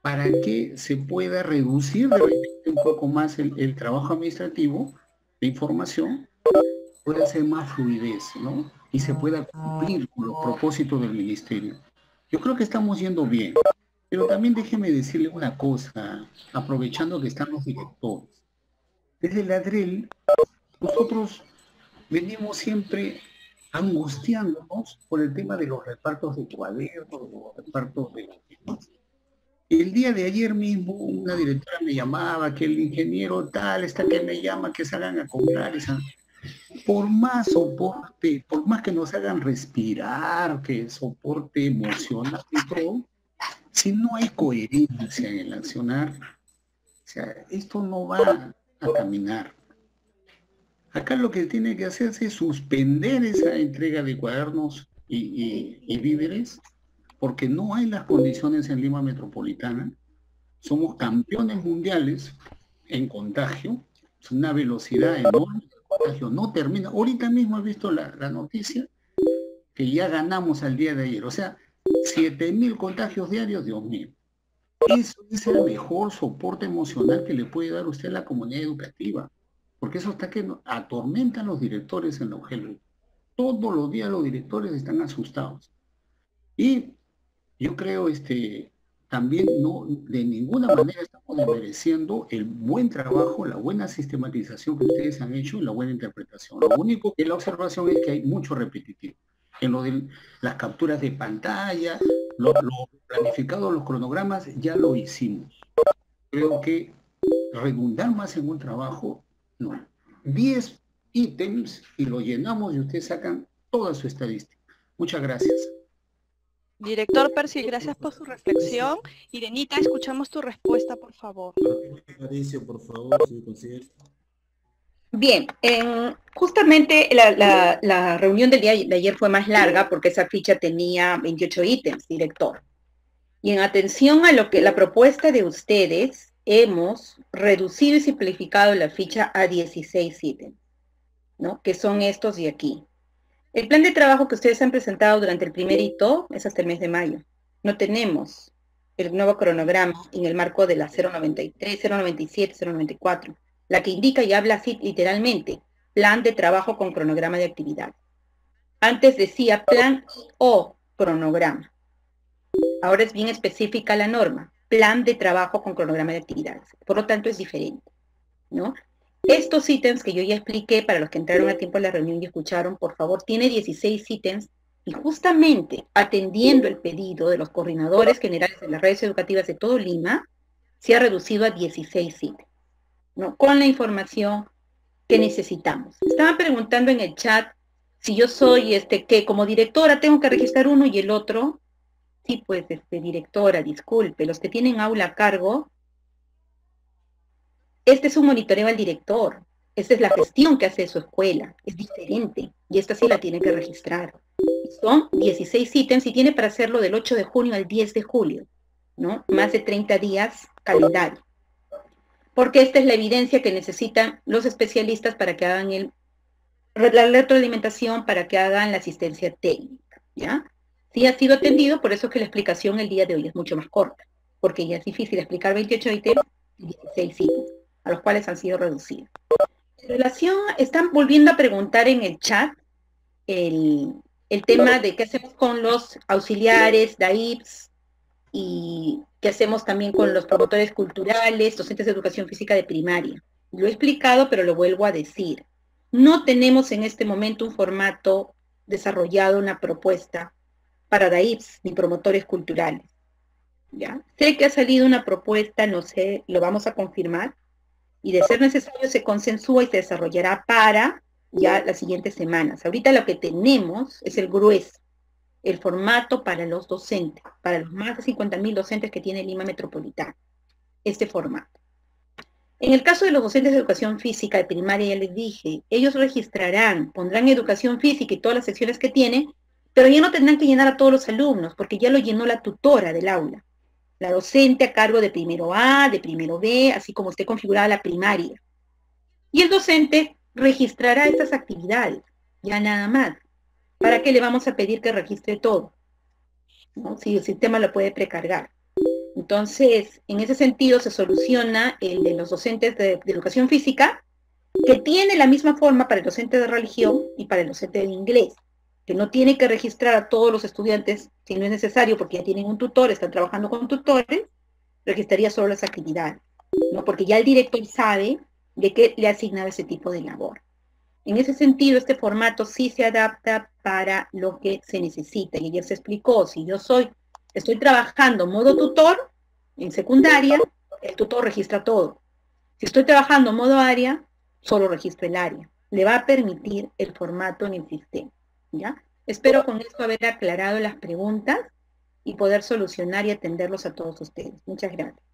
para que se pueda reducir de un poco más el, trabajo administrativo de información, pueda ser más fluidez, ¿no? Y se pueda cumplir con los propósitos del ministerio. Yo creo que estamos yendo bien. Pero también déjeme decirle una cosa, aprovechando que están los directores. Desde el ADREL, nosotros venimos siempre angustiándonos por el tema de los repartos de cuadernos, los repartos de El día de ayer mismo una directora me llamaba que el ingeniero tal está que me llama que salgan a comprar esa. Por más soporte, por más que nos hagan respirar, que soporte emocional y todo, si no hay coherencia en el accionar, o sea, esto no va a caminar. Acá lo que tiene que hacerse es suspender esa entrega de cuadernos y, y víveres porque no hay las condiciones en Lima Metropolitana. Somos campeones mundiales en contagio, es una velocidad enorme, el contagio no termina. Ahorita mismo he visto la, noticia que ya ganamos al día de ayer, o sea, 7.000 contagios diarios, Dios mío. Eso es el mejor soporte emocional que le puede dar usted a la comunidad educativa, porque eso está que atormenta a los directores en la UGEL. Todos los días los directores están asustados. Y yo creo este, también no, de ninguna manera estamos desmereciendo el buen trabajo, la buena sistematización que ustedes han hecho y la buena interpretación. Lo único que la observación es que hay mucho repetitivo. En lo de las capturas de pantalla, lo, lo planificado, los cronogramas, ya lo hicimos. Creo que redundar más en un trabajo, no. 10 ítems y lo llenamos y ustedes sacan toda su estadística. Muchas gracias. Director Percy, gracias por su reflexión. Irenita, escuchamos tu respuesta, por favor. por favor, si Bien, justamente la, reunión del día de ayer fue más larga porque esa ficha tenía 28 ítems, director. Y en atención a lo que la propuesta de ustedes, hemos reducido y simplificado la ficha a 16 ítems, ¿no? Que son estos de aquí. El plan de trabajo que ustedes han presentado durante el primer hito es hasta el mes de mayo. No tenemos el nuevo cronograma en el marco de la 093, 097, 094, la que indica y habla así literalmente, plan de trabajo con cronograma de actividad. Antes decía plan o cronograma. Ahora es bien específica la norma, plan de trabajo con cronograma de actividades. Por lo tanto, es diferente, ¿no? Estos ítems que yo ya expliqué para los que entraron a tiempo a la reunión y escucharon, por favor, tiene 16 ítems y justamente atendiendo el pedido de los coordinadores generales de las redes educativas de todo Lima, se ha reducido a 16 ítems, ¿no? Con la información que necesitamos. Estaban preguntando en el chat si yo soy, este, que como directora tengo que registrar uno y el otro. Sí, pues, este, directora, disculpe, los que tienen aula a cargo este es un monitoreo al director. Esta es la gestión que hace su escuela. Es diferente. Y esta sí la tiene que registrar. Son 16 ítems y tiene para hacerlo del 8 de junio al 10 de julio. ¿no? Más de 30 días calendario. Porque esta es la evidencia que necesitan los especialistas para que hagan el, la retroalimentación, para que hagan la asistencia técnica. ¿ya? Sí ha sido atendido, por eso es que la explicación el día de hoy es mucho más corta. Porque ya es difícil explicar 28 ítems y 16 ítems a los cuales han sido reducidos. En relación, están volviendo a preguntar en el chat el, tema de qué hacemos con los auxiliares, DAIPS, y qué hacemos también con los promotores culturales, docentes de educación física de primaria. Lo he explicado, pero lo vuelvo a decir. No tenemos en este momento un formato desarrollado, una propuesta para DAIPS ni promotores culturales. ¿ya? Sé que ha salido una propuesta, no sé, lo vamos a confirmar, y de ser necesario se consensúa y se desarrollará para ya las siguientes semanas. Ahorita lo que tenemos es el grueso, el formato para los docentes, para los más de 50.000 docentes que tiene Lima Metropolitana, este formato. En el caso de los docentes de educación física de primaria, ya les dije, ellos registrarán, pondrán educación física y todas las secciones que tienen, pero ya no tendrán que llenar a todos los alumnos, porque ya lo llenó la tutora del aula la docente a cargo de primero A, de primero B, así como esté configurada la primaria. Y el docente registrará estas actividades, ya nada más. ¿Para qué le vamos a pedir que registre todo? Si el sistema lo puede precargar. Entonces, en ese sentido se soluciona el de los docentes de, de, educación física, que tiene la misma forma para el docente de religión y para el docente de inglés que no tiene que registrar a todos los estudiantes si no es necesario porque ya tienen un tutor, están trabajando con tutores, registraría solo las actividades, ¿no? Porque ya el director sabe de qué le ha asignado ese tipo de labor. En ese sentido, este formato sí se adapta para lo que se necesita. Y ayer se explicó, si yo soy, estoy trabajando modo tutor, en secundaria, el tutor registra todo. Si estoy trabajando modo área, solo registro el área. Le va a permitir el formato en el sistema. ¿Ya? Espero con esto haber aclarado las preguntas y poder solucionar y atenderlos a todos ustedes. Muchas gracias.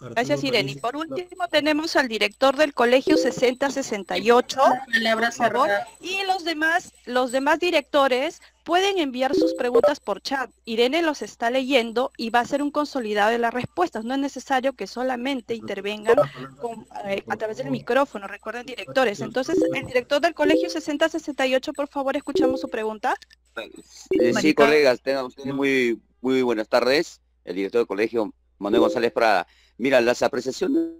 Gracias, Irene. Y por último tenemos al director del colegio 6068. por favor. Y los demás, los demás directores pueden enviar sus preguntas por chat. Irene los está leyendo y va a hacer un consolidado de las respuestas. No es necesario que solamente intervengan eh, a través del micrófono. Recuerden, directores. Entonces, el director del colegio 6068, por favor, escuchamos su pregunta. Eh, sí, colegas, tengan ustedes muy, muy buenas tardes. El director del colegio, Manuel González Prada. Mira, las apreciaciones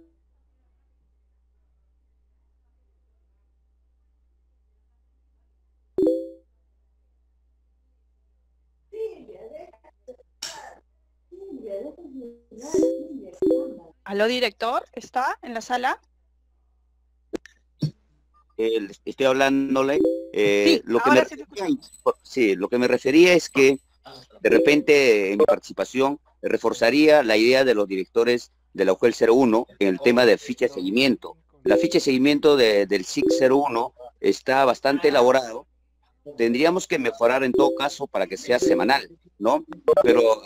¿Aló, director? ¿Está en la sala? estoy hablándole. Eh, lo que me sí, lo que me refería es que de repente en mi participación reforzaría la idea de los directores de la UGEL 01 en el tema de ficha de seguimiento. La ficha de seguimiento del SIC 01 está bastante elaborado. Tendríamos que mejorar en todo caso para que sea semanal, ¿no? Pero